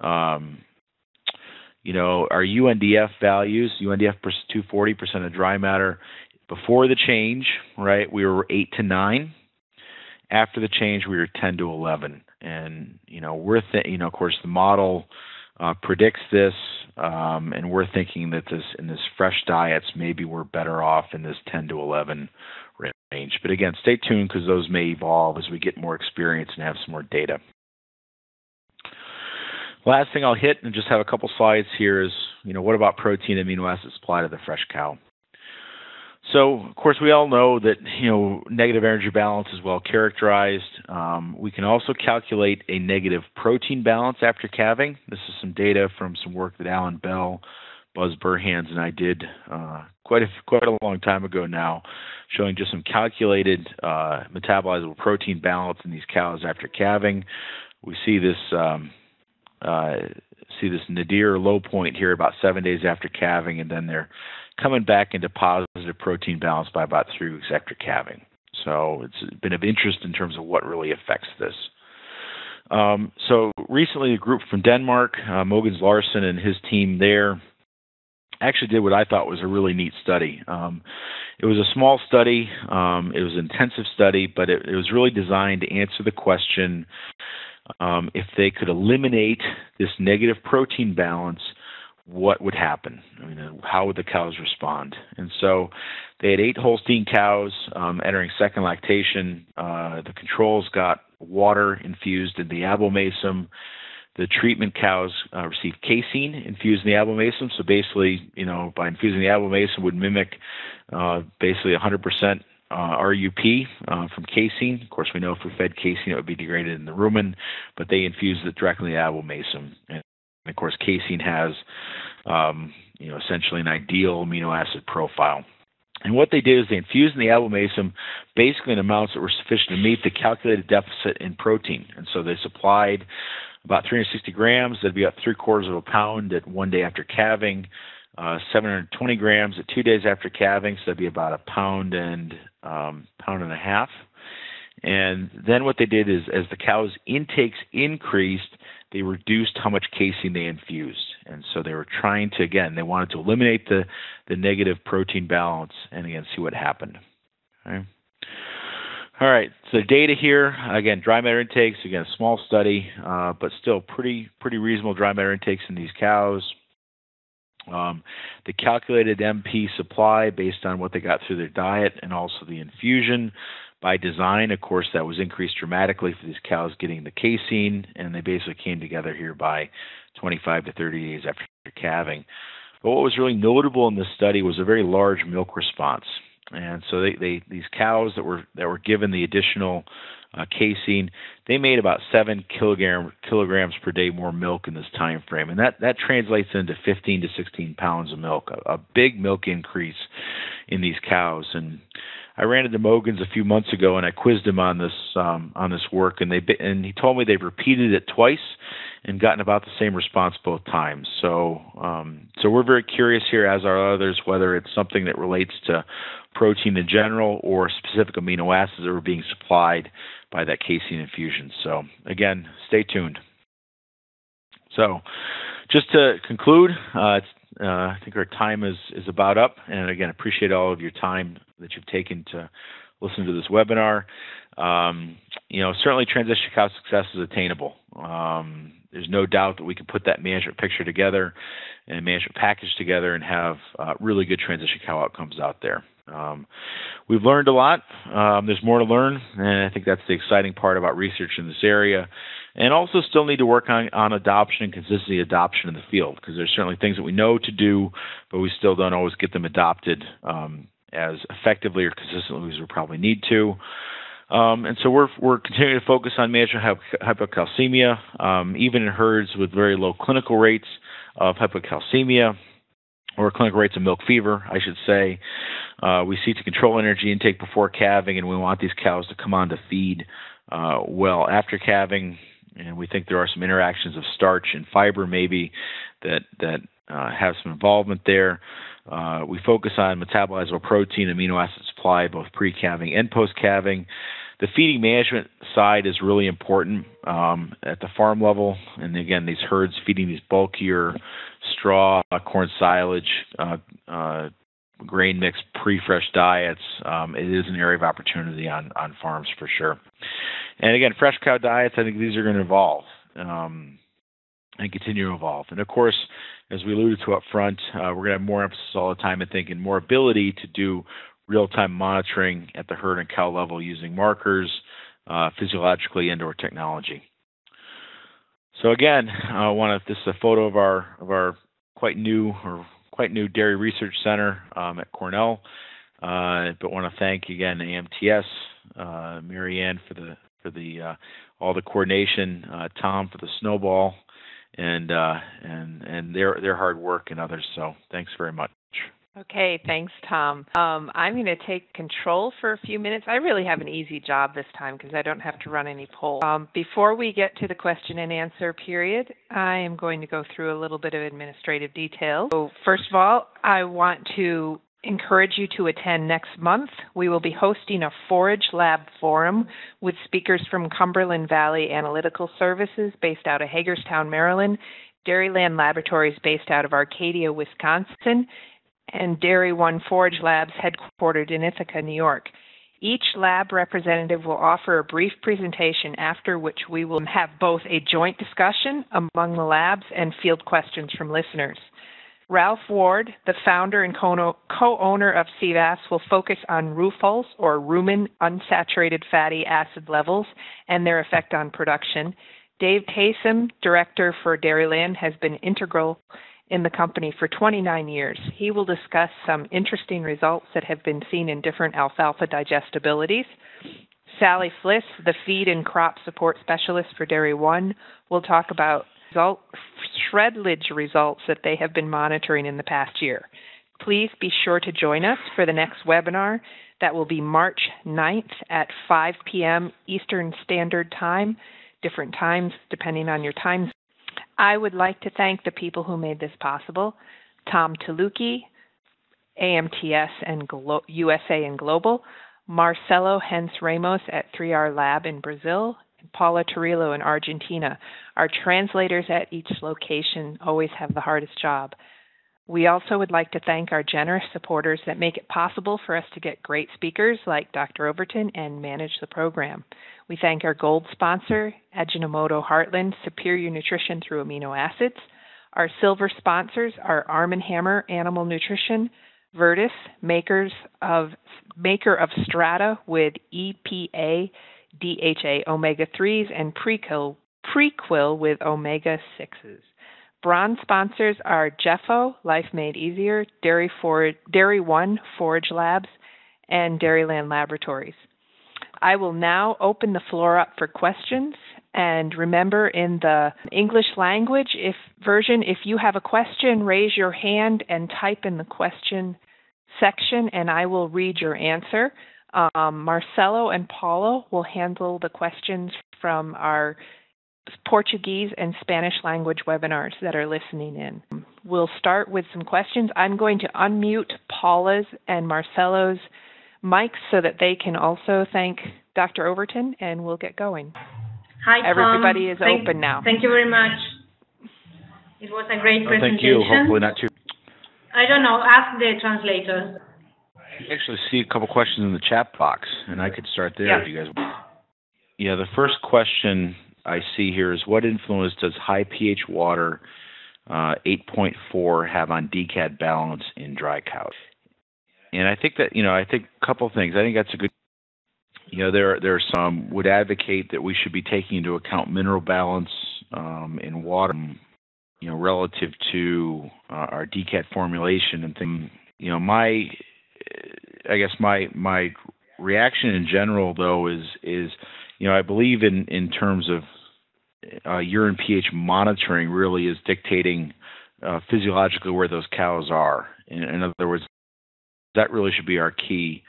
Um, you know, our UNDF values, UNDF 240 percent of dry matter, before the change, right? We were eight to nine. After the change, we were 10 to 11, and you know, we're th- you know, of course, the model uh, predicts this, um, and we're thinking that this in this fresh diets maybe we're better off in this 10 to 11 range. But again, stay tuned because those may evolve as we get more experience and have some more data. Last thing I'll hit and just have a couple slides here is, you know, what about protein amino acid supply to the fresh cow? So, of course, we all know that you know negative energy balance is well characterized. Um, we can also calculate a negative protein balance after calving. This is some data from some work that Alan Bell, Buzz Burhans, and I did uh, quite a quite a long time ago now, showing just some calculated uh, metabolizable protein balance in these cows after calving. We see this. Um, uh, see this nadir low point here about seven days after calving, and then they're coming back into positive protein balance by about three weeks after calving. So it's been of interest in terms of what really affects this. Um, so recently, a group from Denmark, uh, Mogens Larsen and his team there, actually did what I thought was a really neat study. Um, it was a small study, um, it was an intensive study, but it, it was really designed to answer the question um, if they could eliminate this negative protein balance what would happen? I mean, how would the cows respond? And so they had eight Holstein cows um, entering second lactation. Uh, the controls got water infused in the abomasum. The treatment cows uh, received casein infused in the abomasum. So basically, you know, by infusing the abomasum would mimic uh, basically 100% uh, RUP uh, from casein. Of course, we know if we fed casein, it would be degraded in the rumen, but they infused it directly in the abomasum. And and of course, casein has, um, you know, essentially an ideal amino acid profile. And what they did is they infused in the abomasum basically in amounts that were sufficient to meet the calculated deficit in protein. And so they supplied about 360 grams. That'd be about three quarters of a pound at one day after calving. Uh, 720 grams at two days after calving, so that'd be about a pound and um, pound and a half. And then what they did is, as the cows' intakes increased, they reduced how much casein they infused. And so they were trying to again, they wanted to eliminate the the negative protein balance and again see what happened. Okay. All right, so data here again, dry matter intakes again, small study, uh, but still pretty pretty reasonable dry matter intakes in these cows. Um, the calculated MP supply based on what they got through their diet and also the infusion by design, of course, that was increased dramatically for these cows getting the casein, and they basically came together here by 25 to 30 days after calving. But what was really notable in this study was a very large milk response. And so they, they these cows that were that were given the additional uh, casein, they made about seven kilogram, kilograms per day more milk in this time frame, and that that translates into 15 to 16 pounds of milk, a, a big milk increase in these cows. And I ran into Mogan's a few months ago, and I quizzed him on this um, on this work, and they and he told me they've repeated it twice and gotten about the same response both times. So um, so we're very curious here, as are others, whether it's something that relates to protein in general or specific amino acids that were being supplied by that casein infusion. So again, stay tuned. So just to conclude, uh, uh, I think our time is is about up, and again, appreciate all of your time that you've taken to listen to this webinar. Um, you know, certainly transition cow success is attainable. Um, there's no doubt that we can put that management picture together and management package together and have uh, really good transition cow outcomes out there. Um, we've learned a lot. Um, there's more to learn, and I think that's the exciting part about research in this area. And also, still need to work on, on adoption and consistency adoption in the field because there's certainly things that we know to do, but we still don't always get them adopted um, as effectively or consistently as we probably need to. Um, and so we're we're continuing to focus on managing hypocalcemia, um, even in herds with very low clinical rates of hypocalcemia or clinical rates of milk fever, I should say. Uh, we seek to control energy intake before calving, and we want these cows to come on to feed uh, well after calving. And we think there are some interactions of starch and fiber, maybe that that uh, have some involvement there. Uh, we focus on metabolizable protein, amino acid supply, both pre-calving and post-calving. The feeding management side is really important um, at the farm level, and again, these herds feeding these bulkier straw, corn silage, uh, uh, grain mix, pre-fresh diets. Um, it is an area of opportunity on on farms for sure. And again, fresh cow diets. I think these are going to evolve. Um, and continue to evolve. And of course, as we alluded to up front, uh, we're going to have more emphasis all the time, I think, and more ability to do real-time monitoring at the herd and cow level using markers, uh, physiologically and/or technology. So again, I want to. This is a photo of our of our quite new or quite new dairy research center um, at Cornell. Uh, but want to thank again AMTS, uh, Marianne for the for the uh, all the coordination, uh, Tom for the snowball, and uh, and and their their hard work and others. So thanks very much. Okay, thanks, Tom. Um, I'm going to take control for a few minutes. I really have an easy job this time because I don't have to run any polls. Um, before we get to the question and answer period, I am going to go through a little bit of administrative detail. So, first of all, I want to encourage you to attend next month. We will be hosting a Forage Lab forum with speakers from Cumberland Valley Analytical Services based out of Hagerstown, Maryland, Dairyland Laboratories based out of Arcadia, Wisconsin, and Dairy One Forage Labs headquartered in Ithaca, New York. Each lab representative will offer a brief presentation after which we will have both a joint discussion among the labs and field questions from listeners. Ralph Ward, the founder and co-owner of CVAS, will focus on RUFALs or rumen unsaturated fatty acid levels and their effect on production. Dave Taysom, director for Dairyland, has been integral in the company for 29 years. He will discuss some interesting results that have been seen in different alfalfa digestibilities. Sally Flis, the feed and crop support specialist for Dairy One, will talk about result, shredlage results that they have been monitoring in the past year. Please be sure to join us for the next webinar that will be March 9th at 5 p.m. Eastern Standard Time, different times depending on your time. I would like to thank the people who made this possible Tom Tylutki, AMTS and Glo- USA and Global, Marcelo Hentz Ramos at 3R Lab in Brazil, Paula Turiello in Argentina. Our translators at each location always have the hardest job. We also would like to thank our generous supporters that make it possible for us to get great speakers like Dr. Overton and manage the program. We thank our gold sponsor, Ajinomoto Heartland Superior Nutrition through Amino Acids. Our silver sponsors are Arm & Hammer Animal Nutrition, Virtus, makers of maker of Strata with EPA, DHA omega 3s, and Prequel, Prequel with omega 6s. Bronze sponsors are Jefo, Life Made Easier, Dairy, For- Dairy One Forage Labs, and Dairyland Laboratories. I will now open the floor up for questions. And remember, in the English language if version, if you have a question, raise your hand and type in the question section, and I will read your answer. Um, Marcelo and Paulo will handle the questions from our Portuguese and Spanish language webinars that are listening in. We'll start with some questions. I'm going to unmute Paula's and Marcelo's mics so that they can also thank Dr. Overton, and we'll get going. Hi, Tom. Everybody is thank, open now. Thank you very much. It was a great Oh, presentation. thank you. Hopefully not too. I don't know. Ask the translators. I actually see a couple questions in the chat box, and I could start there Yeah. if you guys. Yeah, the first question I see here is what influence does high pH water uh, 8.4 have on DCAD balance in dry cows? And I think that you know, I think a couple things. I think that's a good. You know, there there are some would advocate that we should be taking into account mineral balance um, in water. You know, relative to uh, our DCAD formulation and things. You know, my I guess my my reaction in general though is is you know I believe in in terms of uh, urine pH monitoring really is dictating uh, physiologically where those cows are. In, in other words, that really should be our key,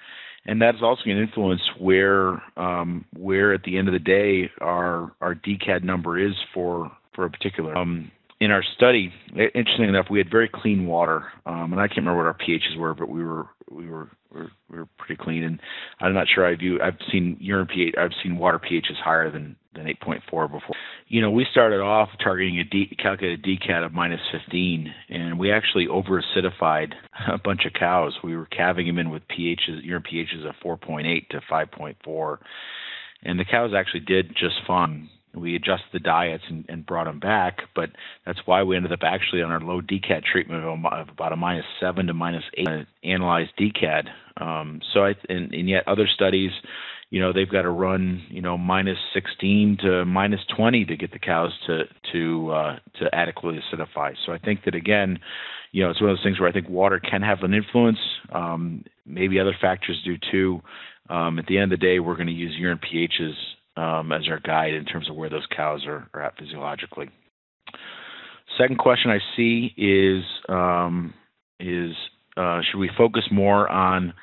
and that's also going to influence where um, where at the end of the day our our DCAD number is for for a particular. Um, in our study, interesting enough, we had very clean water, um, and I can't remember what our pHs were, but we were we were we were, we were pretty clean. And I'm not sure I view. I've seen urine pH. I've seen water pH is higher than than 8.4 before. You know, we started off targeting a D, calculated DCAD of minus 15, and we actually over acidified a bunch of cows. We were calving them in with pHs, urine pHs of 4.8 to 5.4, and the cows actually did just fine we adjusted the diets and, and, brought them back, but that's why we ended up actually on our low DCAD treatment of, about a minus seven to minus eight analyzed DCAD. Um, so I and, and, yet other studies, you know, they've got to run you know minus 16 to minus 20 to get the cows to to uh, to adequately acidify. So I think that again, you know, it's one of those things where I think water can have an influence. Um, maybe other factors do too. Um, at the end of the day, we're going to use urine pHs um, as our guide in terms of where those cows are, are at physiologically. Second question I see is um, is uh, should we focus more on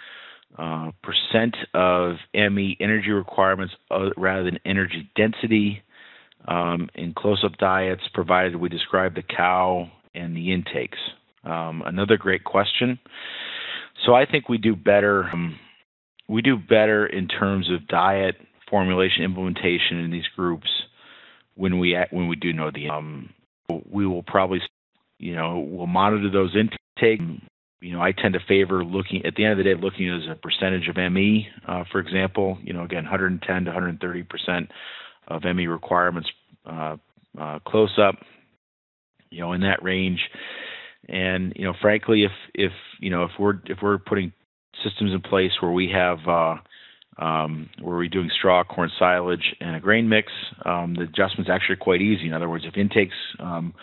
uh, percent of ME energy requirements uh, rather than energy density um, in close-up diets, provided we describe the cow and the intakes? Um, another great question. So I think we do better. Um, we do better in terms of diet formulation implementation in these groups when we when we do know the um we will probably you know we'll monitor those intake. You know I tend to favor looking at the end of the day looking as a percentage of ME uh, for example you know again 110 to 130 percent of ME requirements uh, uh, close up you know in that range. And you know frankly if if you know if we're if we're putting systems in place where we have uh, um, where we're doing straw, corn silage, and a grain mix. Um, the adjustment's actually quite easy. In other words, if intakes, um,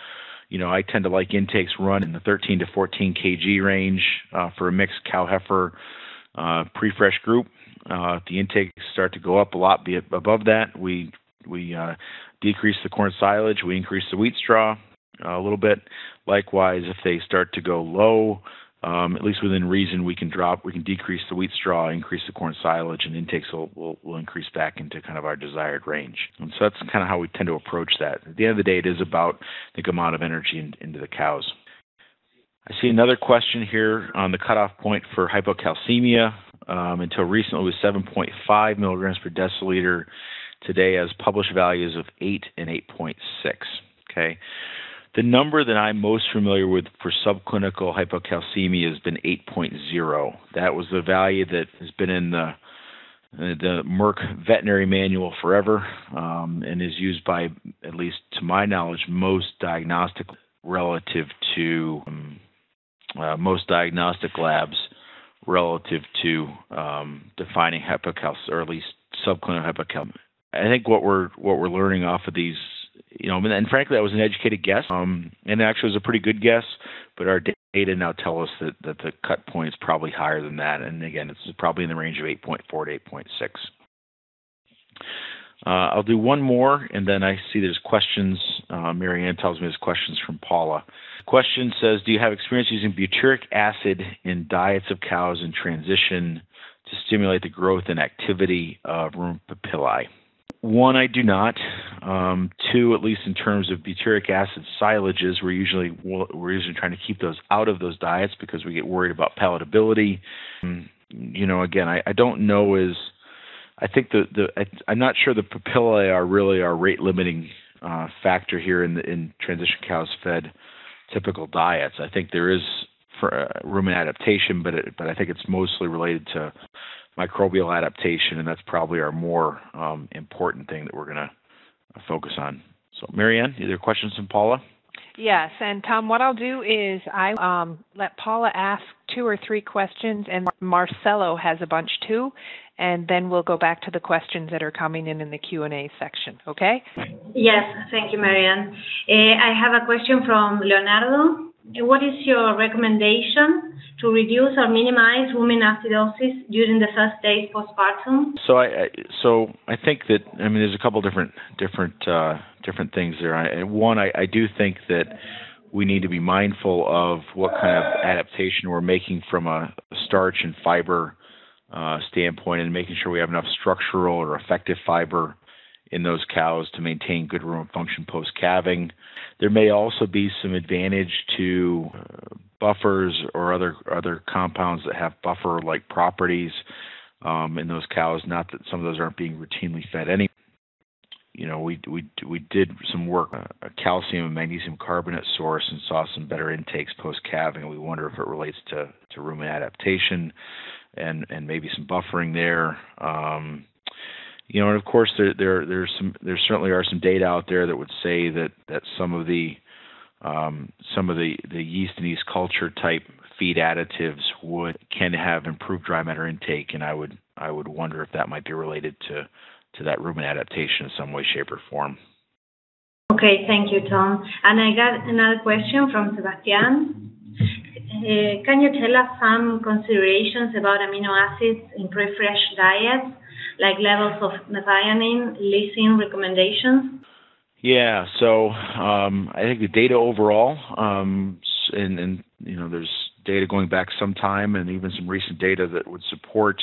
you know, I tend to like intakes run in the 13 to 14 kg range uh, for a mixed cow heifer uh, pre-fresh group. Uh, if the intakes start to go up a lot be above that, we we uh, decrease the corn silage, we increase the wheat straw uh, a little bit. Likewise, if they start to go low, um, at least within reason, we can drop, we can decrease the wheat straw, increase the corn silage, and intakes will, will, will increase back into kind of our desired range. And so that's kind of how we tend to approach that. At the end of the day, it is about the amount of energy in, into the cows. I see another question here on the cutoff point for hypocalcemia. Um, until recently, was 7.5 milligrams per deciliter. today as published values of 8 and 8.6. Okay. The number that I'm most familiar with for subclinical hypocalcemia has been 8.0. That was the value that has been in the the Merck veterinary manual forever um, and is used by, at least to my knowledge, most diagnostic relative to um, uh, most diagnostic labs relative to um, defining hypocalcemia, or at least subclinical hypocalcemia. I think what we're what we're learning off of these you know, and frankly, that was an educated guess, um, and actually was a pretty good guess. But our data now tell us that, that the cut point is probably higher than that, and again, it's probably in the range of 8.4 to 8.6. Uh, I'll do one more, and then I see there's questions. Uh, Marianne tells me there's questions from Paula. Question says, do you have experience using butyric acid in diets of cows in transition to stimulate the growth and activity of rumen papillae? One, I do not. Um, two, at least in terms of butyric acid silages, we're usually we're usually trying to keep those out of those diets because we get worried about palatability. Um, you know, again, I, I don't know is I think the the I, am not sure the papillae are really our rate limiting uh, factor here in the, in transition cows fed typical diets. I think there is for uh, rumen adaptation, but it, but I think it's mostly related to microbial adaptation, and that's probably our more um, important thing that we're going to focus on. So, Marianne, either questions from Paula? Yes, and Tom, what I'll do is I um, let Paula ask two or three questions, and Marcelo has a bunch too, and then we'll go back to the questions that are coming in in the Q and A section. Okay? Yes, thank you, Marianne. Uh, I have a question from Leonardo. And what is your recommendation to reduce or minimize rumen acidosis during the first days postpartum? So I, I so I think that I mean there's a couple different different uh, different things there. I, one, I, I do think that we need to be mindful of what kind of adaptation we're making from a starch and fiber uh, standpoint, and making sure we have enough structural or effective fiber in those cows to maintain good rumen function post calving. There may also be some advantage to uh, buffers or other other compounds that have buffer like properties um, in those cows. Not that some of those aren't being routinely fed any. You know, we we we did some work a calcium and magnesium carbonate source and saw some better intakes post calving. We wonder if it relates to to rumen adaptation and and maybe some buffering there. Um, you know, and of course there there there's some there certainly are some data out there that would say that that some of the um, some of the the yeast and yeast culture type feed additives would can have improved dry matter intake, and I would I would wonder if that might be related to to that rumen adaptation in some way, shape, or form. Okay, thank you, Tom. And I got another question from Sebastian. Uh, can you tell us some considerations about amino acids in pre-fresh diets like levels of methionine, lysine recommendations? Yeah, so um, I think the data overall, um, and, and you know, there's data going back some time, and even some recent data that would support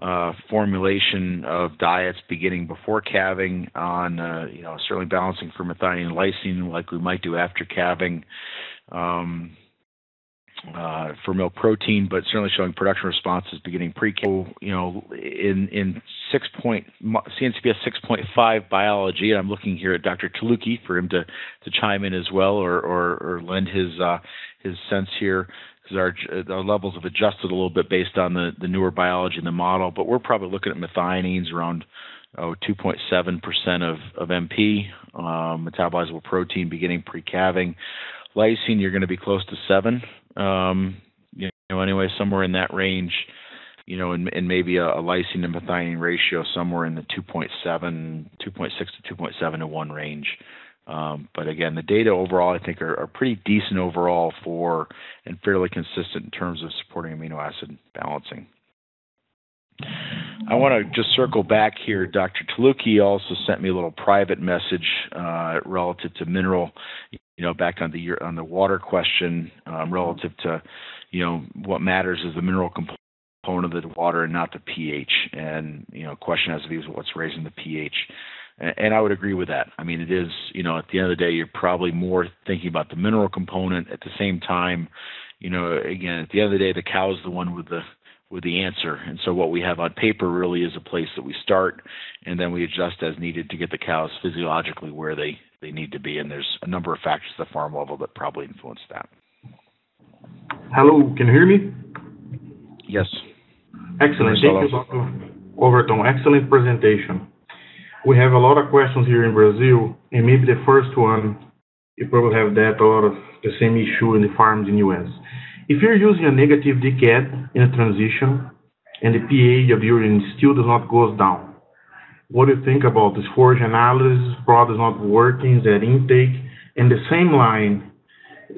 uh, formulation of diets beginning before calving on, uh, you know, certainly balancing for methionine and lysine like we might do after calving. Um, uh, for milk protein, but certainly showing production responses beginning pre You know, in in six point CNCPS 6.5 biology, and I'm looking here at Dr. Tylutki for him to to chime in as well, or or, or lend his uh, his sense here because our our levels have adjusted a little bit based on the the newer biology in the model, but we're probably looking at methionines around oh, 2.7% of, of MP, um, metabolizable protein beginning pre-calving. Lysine, you're going to be close to 7 um, you know, anyway, somewhere in that range, you know, and, and maybe a, a lysine to methionine ratio somewhere in the 2.7, 2.6 to 2.7 to 1 range. Um, but again, the data overall, I think, are, are, pretty decent overall for and fairly consistent in terms of supporting amino acid balancing. I want to just circle back here. Dr. Tylutki also sent me a little private message uh, relative to mineral you know, back on the on the water question um, relative to, you know, what matters is the mineral component of the water and not the pH. And you know, question has to be what's raising the pH. And I would agree with that. I mean, it is, you know, at the end of the day, you're probably more thinking about the mineral component. At the same time, you know, again, at the end of the day, the cow is the one with the with the answer. And so what we have on paper really is a place that we start, and then we adjust as needed to get the cows physiologically where they they need to be. And there's a number of factors at the farm level that probably influence that. Hello, can you hear me? Yes. Excellent. Thank you, Dr. Overton. Excellent presentation. We have a lot of questions here in Brazil, and maybe the first one, you probably have that a lot of the same issue in the farms in US. If you're using a negative DCAD in a transition and the pH of urine still does not goes down, what do you think about this forage analysis, product is not working, that intake? In the same line,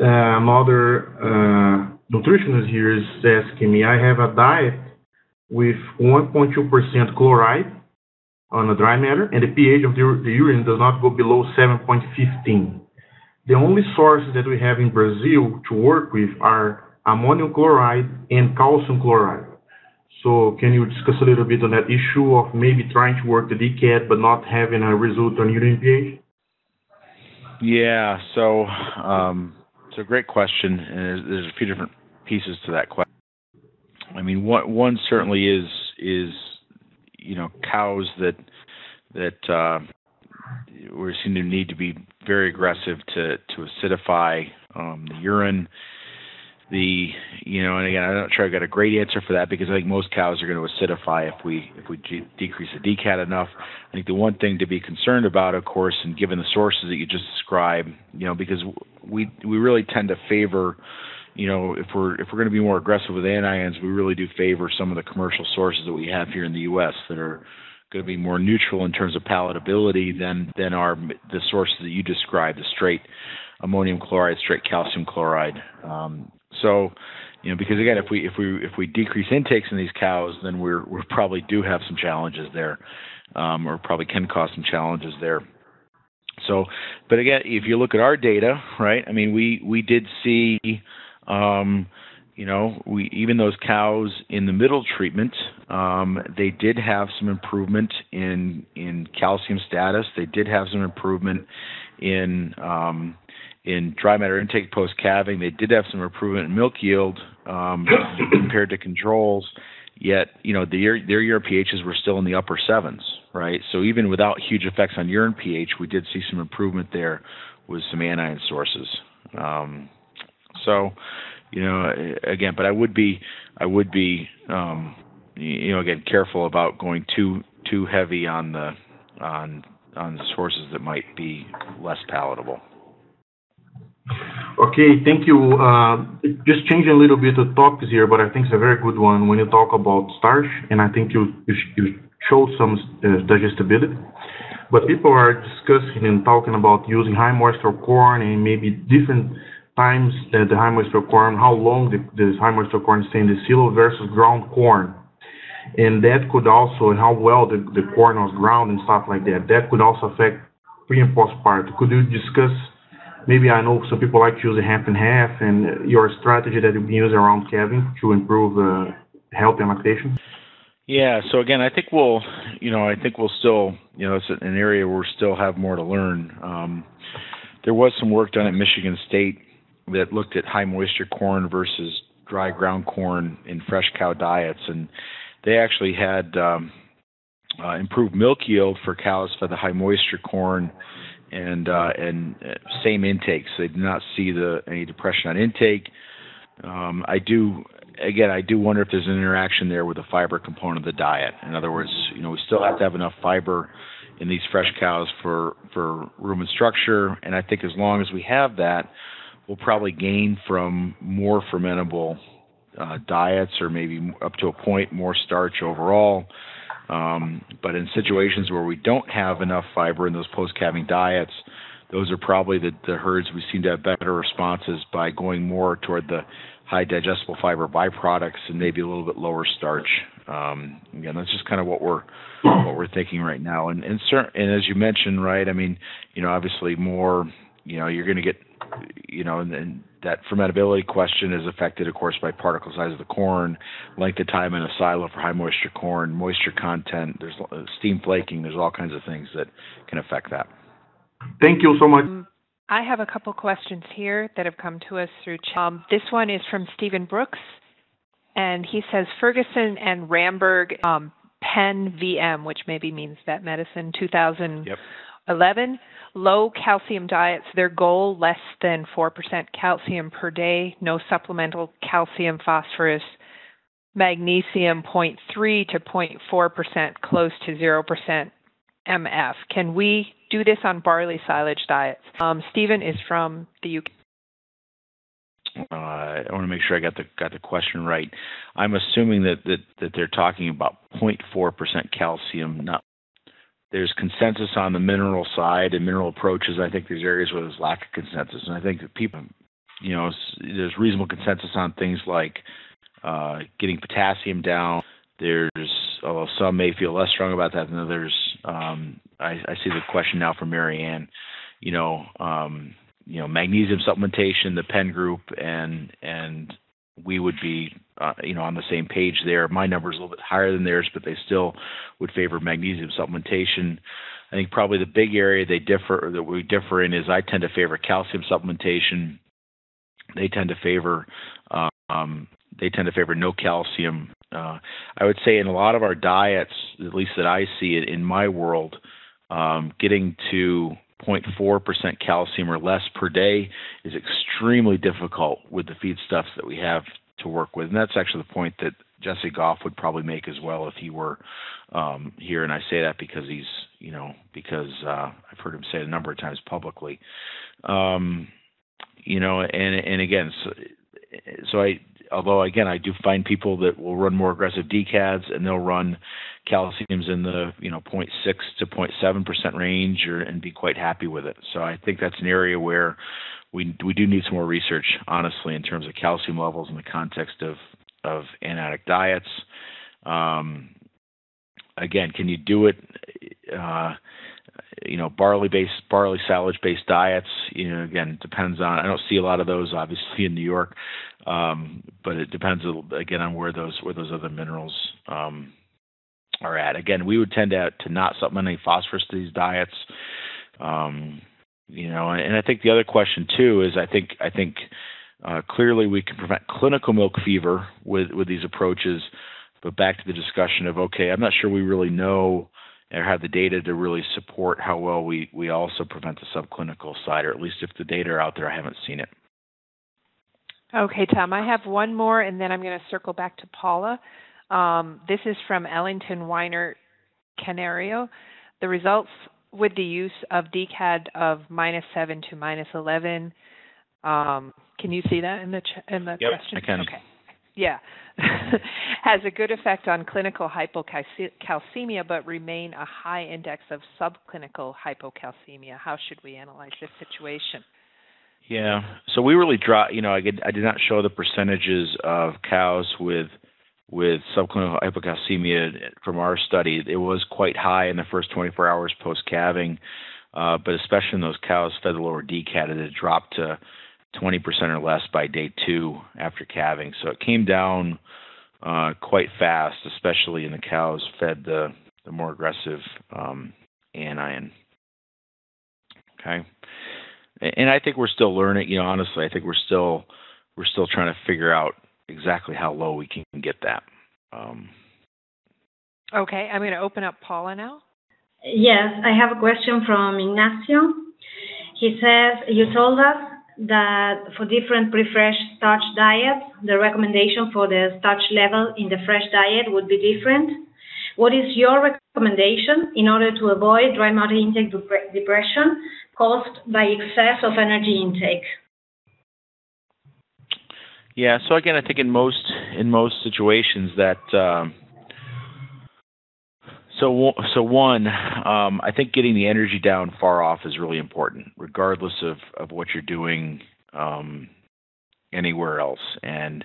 uh, another uh, nutritionist here is asking me, I have a diet with 1.2% chloride on a dry matter, and the pH of the, the urine does not go below 7.15. The only sources that we have in Brazil to work with are ammonium chloride and calcium chloride. So can you discuss a little bit on that issue of maybe trying to work the DCAD but not having a result on urine pH? Yeah, so um, it's a great question, and there's, there's a few different pieces to that question. I mean, one one certainly is is you know cows that that uh, we seem to need to be very aggressive to to acidify um, the urine. The you know, and again, I'm not sure I got a great answer for that because I think most cows are going to acidify if we if we decrease the DCAD enough. I think the one thing to be concerned about, of course, and given the sources that you just described, you know, because we we really tend to favor you know, if we're if we're going to be more aggressive with anions, we really do favor some of the commercial sources that we have here in the U.S. that are going to be more neutral in terms of palatability than than are the sources that you described, the straight ammonium chloride, straight calcium chloride. Um, so, you know, because again, if we if we if we decrease intakes in these cows, then we're we probably do have some challenges there, um, or probably can cause some challenges there. So, but again, if you look at our data, right? I mean, we we did see um, you know, we even those cows in the middle treatment, um, they did have some improvement in in calcium status. They did have some improvement in um, in dry matter intake post calving. They did have some improvement in milk yield um, compared to controls. Yet, you know, their their urine pHs were still in the upper sevens, right? So even without huge effects on urine pH, we did see some improvement there with some anion sources. Um, so, you know, again, but I would be, I would be, um, you know, again, careful about going too too heavy on the on on the sources that might be less palatable. Okay, thank you. Uh, just changing a little bit of topics here, but I think it's a very good one when you talk about starch, and I think you you, you showed some uh, digestibility. But people are discussing and talking about using high moisture corn and maybe different times the, the high moisture corn, how long the, the high moisture corn stay in the silo versus ground corn. And that could also, and how well the, the corn was ground and stuff like that, that could also affect pre and post part. Could you discuss, maybe I know some people like to use a half and half, and your strategy that you use around calving to improve uh, health and lactation? Yeah. So again, I think we'll, you know, I think we'll still, you know, it's an area where we still have more to learn. Um, there was some work done at Michigan State that looked at high moisture corn versus dry ground corn in fresh cow diets, and they actually had um, uh, improved milk yield for cows for the high moisture corn and uh, and uh, same intakes. They did not see the any depression on intake. Um, I do again, I do wonder if there's an interaction there with the fiber component of the diet. In other words, you know, we still have to have enough fiber in these fresh cows for for rumen structure, and I think as long as we have that, we'll probably gain from more fermentable uh, diets or maybe up to a point more starch overall. Um, but in situations where we don't have enough fiber in those post calving diets, those are probably the, the herds we seem to have better responses by going more toward the high digestible fiber byproducts and maybe a little bit lower starch. Um, again, that's just kind of what we're what we're thinking right now. And and, certain, and as you mentioned, right? I mean, you know, obviously more. You know, you're going to get you know, and, and that fermentability question is affected, of course, by particle size of the corn, length of time in a silo for high moisture corn, moisture content. There's uh, steam flaking. There's all kinds of things that can affect that. Thank you so much. Um, I have a couple questions here that have come to us through chat. Um, this one is from Stephen Brooks. and he says Ferguson and Ramberg um, Penn VM, which maybe means vet medicine, 2000. Yep. Low calcium diets, their goal less than 4% calcium per day, no supplemental calcium, phosphorus, magnesium 0.3 to 0.4%, close to 0% MF. Can we do this on barley silage diets? Um, Stephen is from the UK. Uh, I want to make sure I got the got the question right. I'm assuming that that, that they're talking about 0.4% calcium. Not there's consensus on the mineral side and mineral approaches. I think there's areas where there's lack of consensus, and I think that people, you know, there's reasonable consensus on things like uh, getting potassium down. There's although some may feel less strong about that than others. Um, I, I see the question now from Marianne. You know, um, you know magnesium supplementation, the Penn group, and and we would be uh, you know on the same page there. My number is a little bit higher than theirs, but they still would favor magnesium supplementation. I think probably the big area they differ that we differ in is I tend to favor calcium supplementation. They tend to favor um, they tend to favor no calcium. Uh, I would say in a lot of our diets, at least that I see it in my world, um, getting to 0.4% calcium or less per day is extremely difficult with the feedstuffs that we have to work with. And that's actually the point that Jesse Goff would probably make as well if he were um, here. And I say that because he's, you know, because uh, I've heard him say it a number of times publicly. Um, you know, and and again, so, so I although again I do find people that will run more aggressive DCADs and they'll run calciums in the you know 0.6 to 0.7 percent range or, and be quite happy with it. So I think that's an area where we we do need some more research, honestly, in terms of calcium levels in the context of of antibiotic diets. Um, again, can you do it? Uh, you know, barley based, barley silage based diets. You know, again, depends on. I don't see a lot of those, obviously, in New York, um, but it depends again on where those where those other minerals um, are at. Again, we would tend to to not supplement any phosphorus to these diets. Um, you know, and I think the other question too is I think I think uh, clearly we can prevent clinical milk fever with with these approaches. But back to the discussion of okay, I'm not sure we really know or have the data to really support how well we we also prevent the subclinical side, or at least if the data are out there, I haven't seen it. Okay, Tom, I have one more, and then I'm going to circle back to Paula. Um, this is from Ellington Weiner Canario. The results with the use of DCAD of minus 7 to minus 11. Um, can you see that in the ch- in the yep, question? I can. Okay. Yeah. Has a good effect on clinical hypocalcemia, but remain a high index of subclinical hypocalcemia. How should we analyze this situation? Yeah. So we really draw. You know, I did, I did not show the percentages of cows with with subclinical hypocalcemia from our study. It was quite high in the first 24 hours post calving, uh, but especially in those cows fed the lower DCAD, it had dropped to 20% or less by day two after calving. So it came down uh, quite fast, especially in the cows fed the the more aggressive um, anion. Okay and I think we're still learning. You know, honestly, I think we're still we're still trying to figure out exactly how low we can get that. Um, okay, I'm going to open up Paula now. Yes, I have a question from Ignacio. He says, You told us that for different pre-fresh starch diets, the recommendation for the starch level in the fresh diet would be different. What is your recommendation in order to avoid dry matter intake depression caused by excess of energy intake? Yeah. So again, I think in most in most situations that um, so so one, um, I think getting the energy down far off is really important, regardless of of what you're doing um, anywhere else, and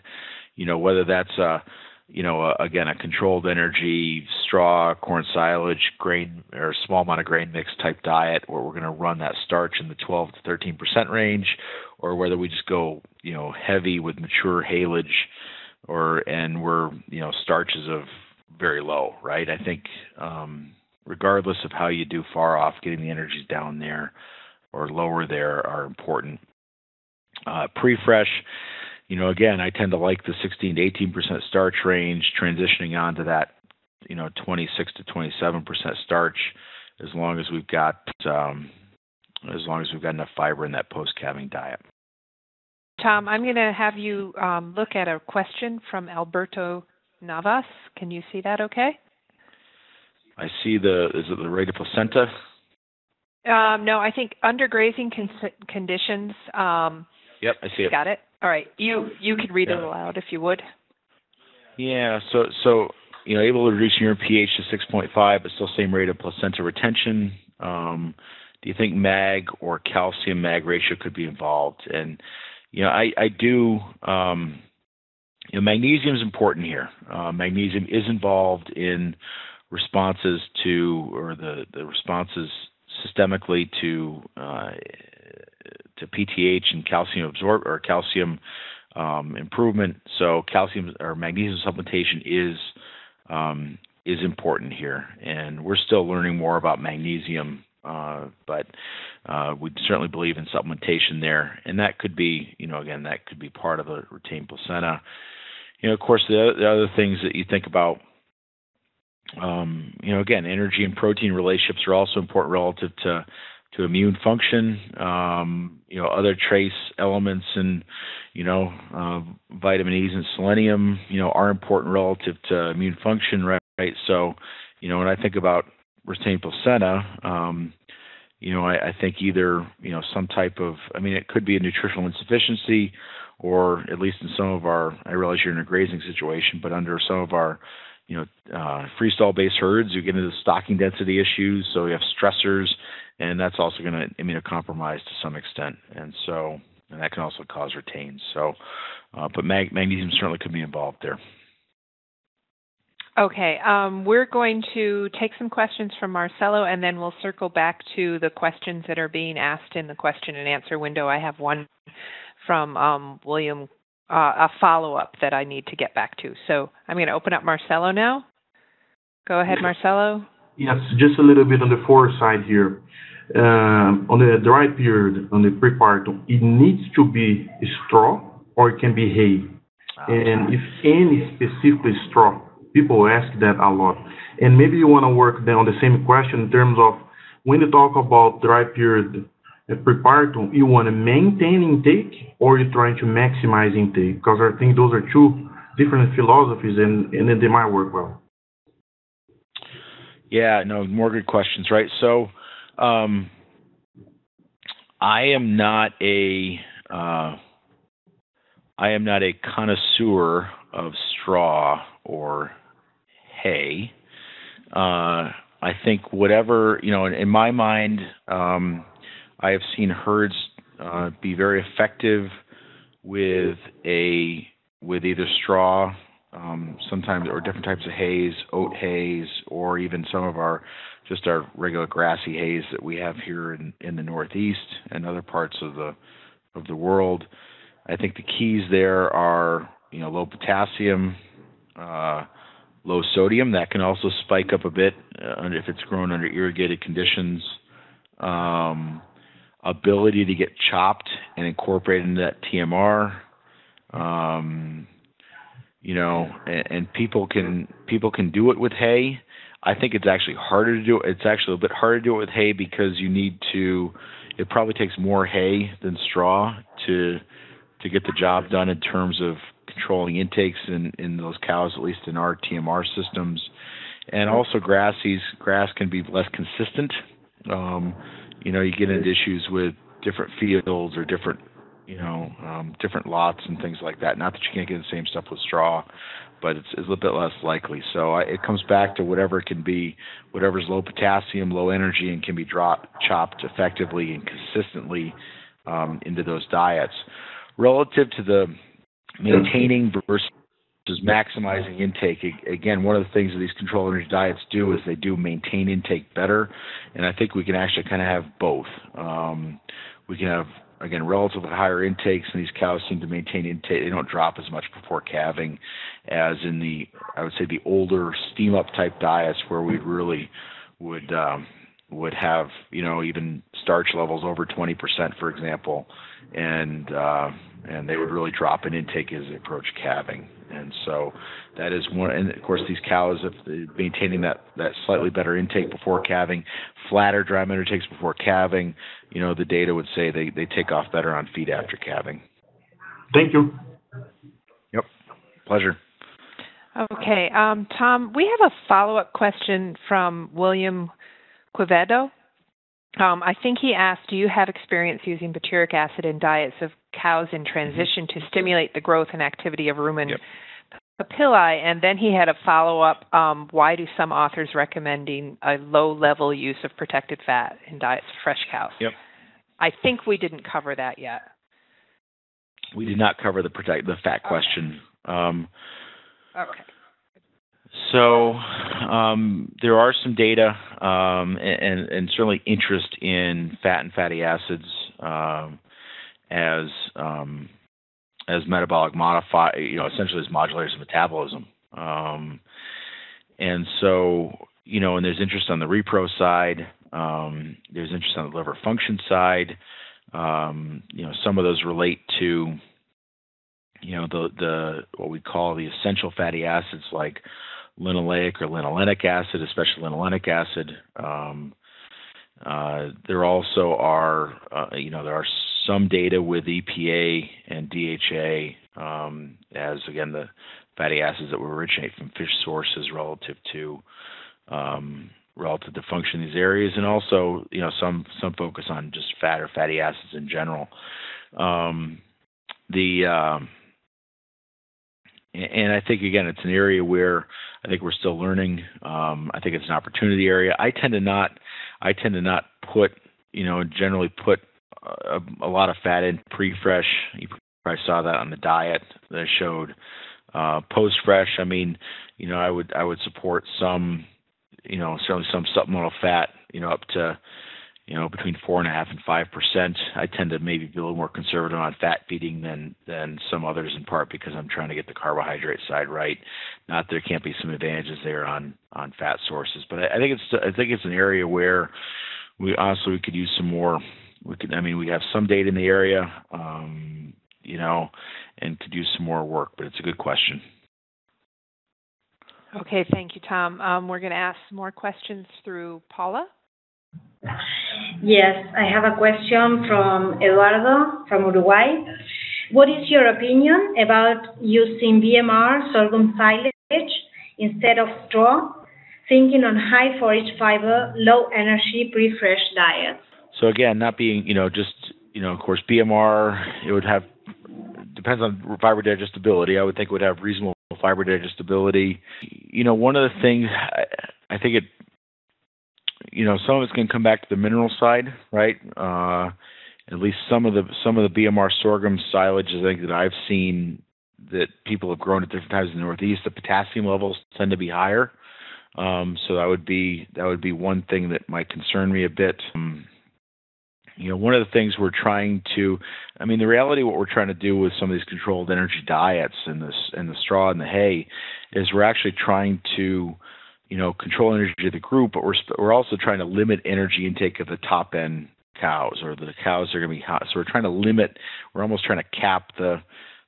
you know whether that's uh, you know, uh, again, a controlled energy, straw, corn silage, grain, or small amount of grain mix type diet, where we're going to run that starch in the 12 to 13 percent range, or whether we just go, you know, heavy with mature haylage, or and we're, you know, starches of very low, right? I think, um, regardless of how you do far off, getting the energies down there or lower there are important. Uh, pre-fresh you know, again, I tend to like the 16 to 18 percent starch range, transitioning on to that, you know, 26 to 27 percent starch, as long as we've got um, as long as we've got enough fiber in that post-calving diet. Tom, I'm going to have you um, look at a question from Alberto Navas. Can you see that okay? I see the, is it the rate of placenta? Um, no, I think undergrazing con- conditions. Um, yep, I see it. Got it. All right, you you could read yeah. it aloud if you would. Yeah. So so you know able to reduce urine pH to 6.5, but still same rate of placenta retention. Um, do you think mag or calcium mag ratio could be involved? And you know I I do. Um, you know, magnesium is important here. Uh, magnesium is involved in responses to or the the responses systemically to uh, to PTH and calcium absorb or calcium um, improvement. So calcium or magnesium supplementation is um, is important here, and we're still learning more about magnesium. Uh, but uh, we certainly believe in supplementation there, and that could be, you know, again, that could be part of a retained placenta. You know, of course, the, the other things that you think about um, you know, again, energy and protein relationships are also important relative to to immune function. Um, you know, other trace elements and you know, uh, vitamin E's and selenium, you know, are important relative to immune function, right? right? So, you know, when I think about retained placenta, um, you know, I, I think either you know some type of, I mean, it could be a nutritional insufficiency, or at least in some of our, I realize you're in a grazing situation, but under some of our you know, uh, freestall based herds, you get into the stocking density issues, so you have stressors, and that's also going to immunocompromise to some extent, and so and that can also cause retains. So, uh, but mag- magnesium certainly could be involved there. Okay, um, we're going to take some questions from Marcelo, and then we'll circle back to the questions that are being asked in the question and answer window. I have one from um, William uh, a follow up that I need to get back to. So I'm going to open up Marcelo now. Go ahead, Marcelo. Yes, just a little bit on the foresight here. Um, on the dry period, on the prepartum, it needs to be straw or it can be hay. And if any specifically straw, people ask that a lot. And maybe you want to work then on the same question in terms of when you talk about dry period prepartum, you want to maintain intake or you're trying to maximize intake? Because I think those are two different philosophies and, and they might work well. Yeah, no, more good questions, right? So, um, I am not a uh, I am not a connoisseur of straw or hay. Uh, I think whatever you know, in, in my mind, um, I have seen herds uh, be very effective with a with either straw, um, sometimes or different types of hays, oat hays, or even some of our just our regular grassy hays that we have here in, in the Northeast and other parts of the of the world. I think the keys there are you know low potassium, uh, low sodium. That can also spike up a bit uh, if it's grown under irrigated conditions. Um, ability to get chopped and incorporated into that TMR. Um, you know, and, and people can people can do it with hay. I think it's actually harder to do it. It's actually a bit harder to do it with hay because you need to. It probably takes more hay than straw to to get the job done in terms of controlling intakes in in those cows, at least in our TMR systems. And also, grassies grass can be less consistent. Um, you know, you get into issues with different fields or different, you know, um, different lots and things like that. Not that you can't get the same stuff with straw, but it's, it's a little bit less likely. So I, it comes back to whatever can be, whatever's low potassium, low energy, and can be dropped, chopped effectively and consistently um, into those diets. Relative to the maintaining versus maximizing intake. Again, one of the things that these control energy diets do is they do maintain intake better, and I think we can actually kind of have both. Um, we can have again relatively higher intakes, and these cows seem to maintain intake. They don't drop as much before calving as in the I would say the older steam up type diets where we really would um, would have you know even starch levels over 20%, for example, and uh, and they would really drop in intake as they approach calving. And so that is one. And of course, these cows, if maintaining that that slightly better intake before calving, flatter dry matter intakes before calving, you know, the data would say they they take off better on feed after calving. Thank you. Yep, pleasure. Okay, um, Tom, we have a follow up question from William Quevedo. Um, I think he asked, do you have experience using butyric acid in diets of cows in transition to stimulate the growth and activity of rumen yep. papillae? And then he had a follow up, um, why do some authors recommending a low level use of protected fat in diets of fresh cows? Yep. I think we didn't cover that yet. We did not cover the protect the fat question. Okay. Um, okay. So um, there are some data um, and, and, certainly interest in fat and fatty acids um, as um, as metabolic modify, you know, essentially as modulators of metabolism. Um, and so, you know, and there's interest on the repro side. Um, there's interest on the liver function side. you know, some of those relate to, you know, the the what we call the essential fatty acids like linoleic or linolenic acid, especially linolenic acid. Um, uh, there also are, uh, you know, there are some data with EPA and DHA um, as again the fatty acids that will originate from fish sources relative to um, relative to function in these areas, and also you know some some focus on just fat or fatty acids in general. Um, the um, and I think again it's an area where I think we're still learning. Um, I think it's an opportunity area. I tend to not, I tend to not put, you know, generally put a, a lot of fat in pre-fresh. You probably saw that on the diet that I showed. Uh, post-fresh, I mean, you know, I would I would support some, you know, certainly some supplemental fat, you know, up to you know, between four and a half and five percent. I tend to maybe be a little more conservative on fat feeding than than some others, in part because I'm trying to get the carbohydrate side right. Not there can't be some advantages there on on fat sources, but I, I think it's I think it's an area where we honestly we could use some more. We could, I mean, we have some data in the area, um, you know, and could use some more work. But it's a good question. Okay, thank you, Tom. Um, we're going to ask more questions through Paula. Yes, I have a question from Eduardo from Uruguay. What is your opinion about using BMR sorghum silage instead of straw, thinking on high forage fiber, low energy pre-fresh diets? So again, not being, you know, just, you know, of course, BMR, it would have, depends on fiber digestibility. I would think it would have reasonable fiber digestibility. You know, one of the things, I, I think it you know, some of it's going to come back to the mineral side, right? Uh, at least some of the some of the BMR sorghum silage, I think that I've seen that people have grown at different times in the Northeast, the potassium levels tend to be higher. Um, so that would be that would be one thing that might concern me a bit. Um, you know, one of the things we're trying to, I mean, the reality what we're trying to do with some of these controlled energy diets and this and the straw and the hay is we're actually trying to you know, control energy of the group, but we're we're also trying to limit energy intake of the top end cows, or the cows are going to be hot. So we're trying to limit. We're almost trying to cap the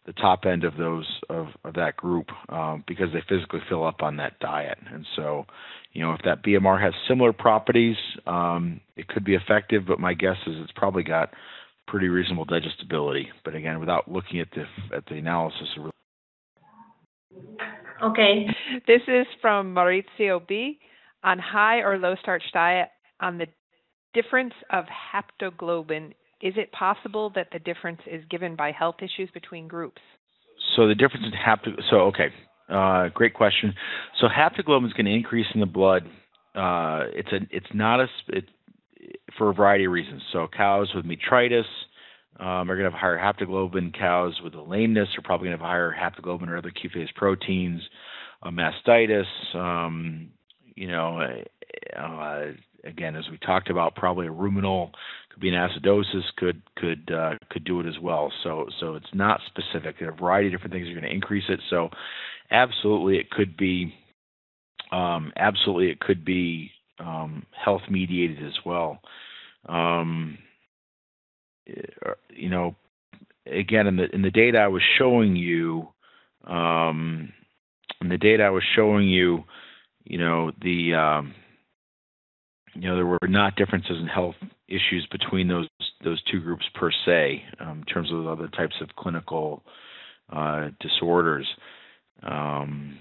the top end of those of, of that group um, because they physically fill up on that diet. And so, you know, if that BMR has similar properties, um, it could be effective. But my guess is it's probably got pretty reasonable digestibility. But again, without looking at the at the analysis. Okay. This is from Maurizio B. On high or low starch diet, on the difference of haptoglobin, is it possible that the difference is given by health issues between groups? So the difference in hapto so okay, uh, great question. So haptoglobin is going to increase in the blood. Uh, it's a it's not a it, for a variety of reasons. So cows with metritis um, are going to have higher haptoglobin. Cows with a lameness are probably going to have higher haptoglobin or other acute phase proteins. Uh, mastitis, um, you know, uh, uh, again, as we talked about, probably a ruminal could be an acidosis could could uh, could do it as well. So so it's not specific. There are a variety of different things are going to increase it. So absolutely, it could be. Um, absolutely, it could be um, health mediated as well. Um, uh, you know, again, in the in the data I was showing you, um, in the data I was showing you, you know, the um, you know there were not differences in health issues between those those two groups per se um, in terms of other types of clinical uh, disorders. Um,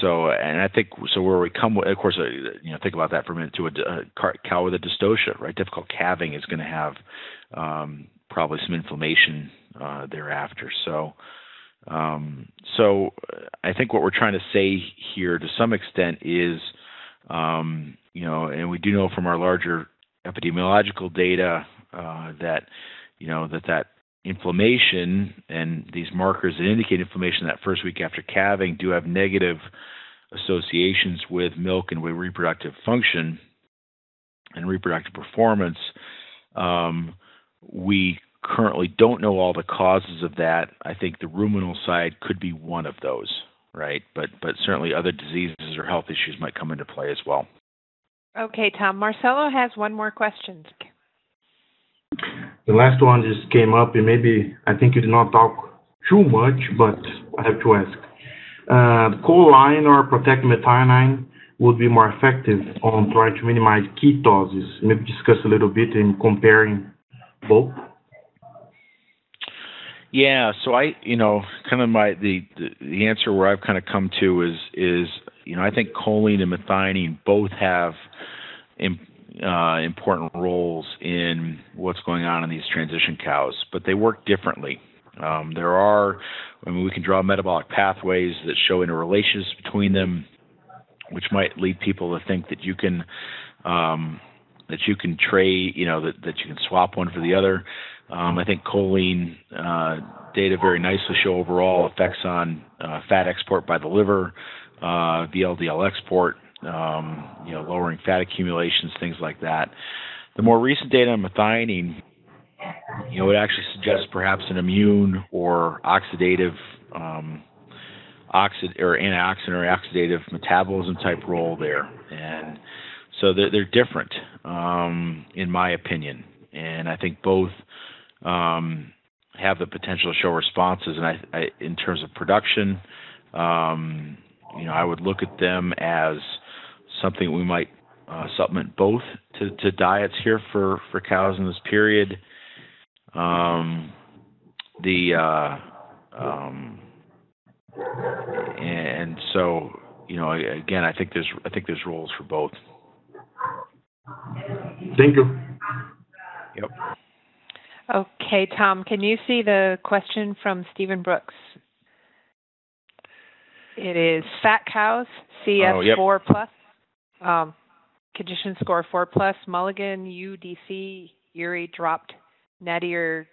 so, and I think so. Where we come, of course, uh, you know, think about that for a minute. To a, a cow with a dystocia, right? Difficult calving is going to have um, probably some inflammation uh, thereafter. So, um, so I think what we're trying to say here, to some extent, is, um, you know, and we do know from our larger epidemiological data uh, that, you know, that that inflammation and these markers that indicate inflammation that first week after calving do have negative associations with milk and with reproductive function and reproductive performance. Um, we currently don't know all the causes of that. I think the ruminal side could be one of those, right? But but certainly other diseases or health issues might come into play as well. Okay, Tom. Marcelo has one more question. The last one just came up, and maybe I think you did not talk too much, but I have to ask. Uh, choline or protected methionine would be more effective on trying to minimize ketosis. Maybe discuss a little bit in comparing both. Yeah, so I, you know, kind of my the, the the answer where I've kind of come to is is you know I think choline and methionine both have uh, important roles in what's going on in these transition cows, but they work differently. Um, there are, I mean, we can draw metabolic pathways that show interrelations between them, which might lead people to think that you can um, that you can trade, you know, that, that you can swap one for the other. Um, I think choline uh, data very nicely show overall effects on uh, fat export by the liver, uh, VLDL export, um, you know, lowering fat accumulations, things like that. The more recent data on methionine, you know, it actually suggests perhaps an immune or oxidative um, oxid or antioxidant or oxidative metabolism type role there, and so they're, they're different um, in my opinion, and I think both um, have the potential to show responses. And I, I in terms of production, um, you know, I would look at them as something we might uh, supplement both to, to diets here for, for cows in this period. Um, the uh, um, and so you know again I think there's I think there's roles for both. Thank you. Yep. Okay, Tom, can you see the question from Stephen Brooks? It is fat cows, CF4 oh, yep. plus, um, condition score 4 plus, Mulligan, UDC, Uri dropped nadir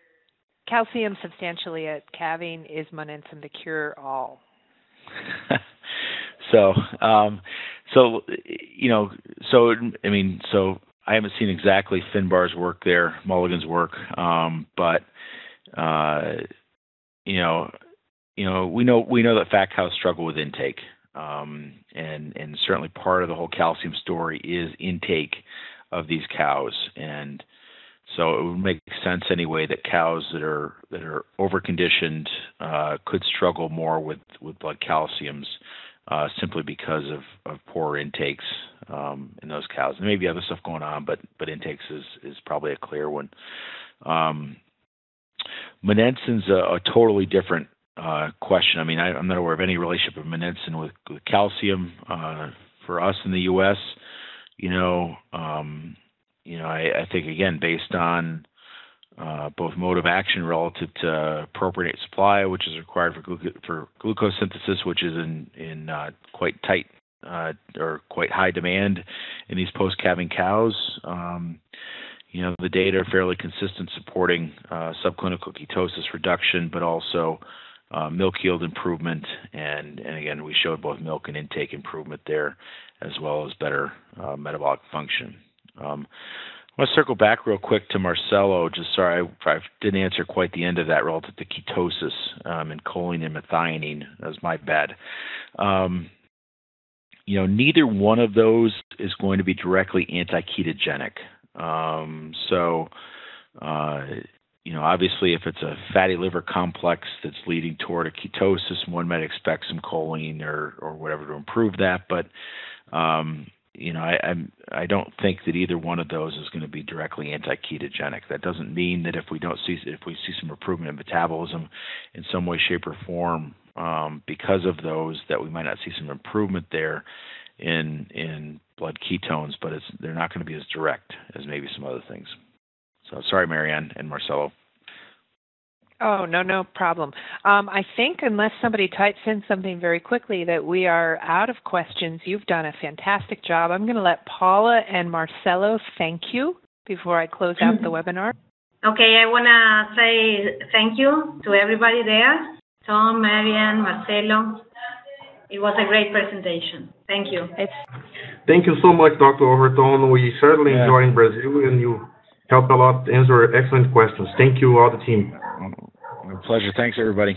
calcium substantially at calving, is monensin the cure all? so, um, so, you know, so, I mean, so I haven't seen exactly Finbar's work there, Mulligan's work, um, but uh, you know, you know, we know we know that fat cows struggle with intake, um, and and certainly part of the whole calcium story is intake of these cows, and so it would make sense anyway that cows that are that are overconditioned uh, could struggle more with with blood calciums uh, simply because of, of poor intakes um, in those cows. There may be other stuff going on, but but intakes is is probably a clear one. Um, a, a totally different uh, question. I mean, I, am not aware of any relationship of monensin with, with calcium uh, for us in the U.S. You know, um, you know, I, I think again based on uh, both mode of action relative to propionate supply, which is required for, gluco- for glucose synthesis, which is in in uh, quite tight uh, or quite high demand in these post-calving cows. Um, you know, the data are fairly consistent, supporting uh, subclinical ketosis reduction, but also uh, milk yield improvement, and and again, we showed both milk and intake improvement there, as well as better uh, metabolic function. Um, I want to circle back real quick to Marcelo. Just sorry, I, I didn't answer quite the end of that relative to ketosis um, and choline and methionine. That was my bad. Um, you know, neither one of those is going to be directly anti-ketogenic. Um, so, uh, you know, obviously, if it's a fatty liver complex that's leading toward a ketosis, one might expect some choline or or whatever to improve that. But um, you know, I, I'm I don't think that either one of those is going to be directly anti-ketogenic. That doesn't mean that if we don't see if we see some improvement in metabolism in some way, shape, or form um, because of those, that we might not see some improvement there in in blood ketones, but it's they're not going to be as direct as maybe some other things. So sorry, Marianne and Marcelo. Oh, no, no problem. Um, I think unless somebody types in something very quickly that we are out of questions. You've done a fantastic job. I'm going to let Paula and Marcelo thank you before I close out the webinar. Okay, I want to say thank you to everybody there, Tom, Marianne, Marcelo. It was a great presentation. Thank you. It's Thank you so much, Dr. Overton. We certainly yeah. enjoy in Brazil, and you help a lot answer excellent questions. Thank you, all the team. My pleasure. Thanks, everybody.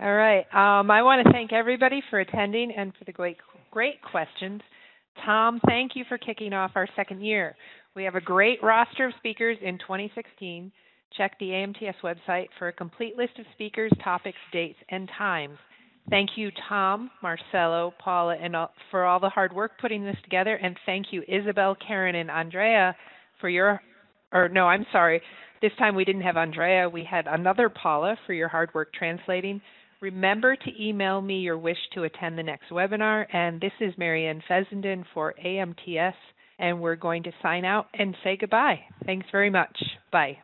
All right. Um, I want to thank everybody for attending and for the great, great questions. Tom, thank you for kicking off our second year. We have a great roster of speakers in 2016. Check the AMTS website for a complete list of speakers, topics, dates, and times. Thank you, Tom, Marcelo, Paula, and all, for all the hard work putting this together. And thank you, Isabel, Karen, and Andrea for your, or no, I'm sorry. This time we didn't have Andrea. We had another Paula for your hard work translating. Remember to email me your wish to attend the next webinar. And this is Marianne Fessenden for AMTS. And we're going to sign out and say goodbye. Thanks very much. Bye.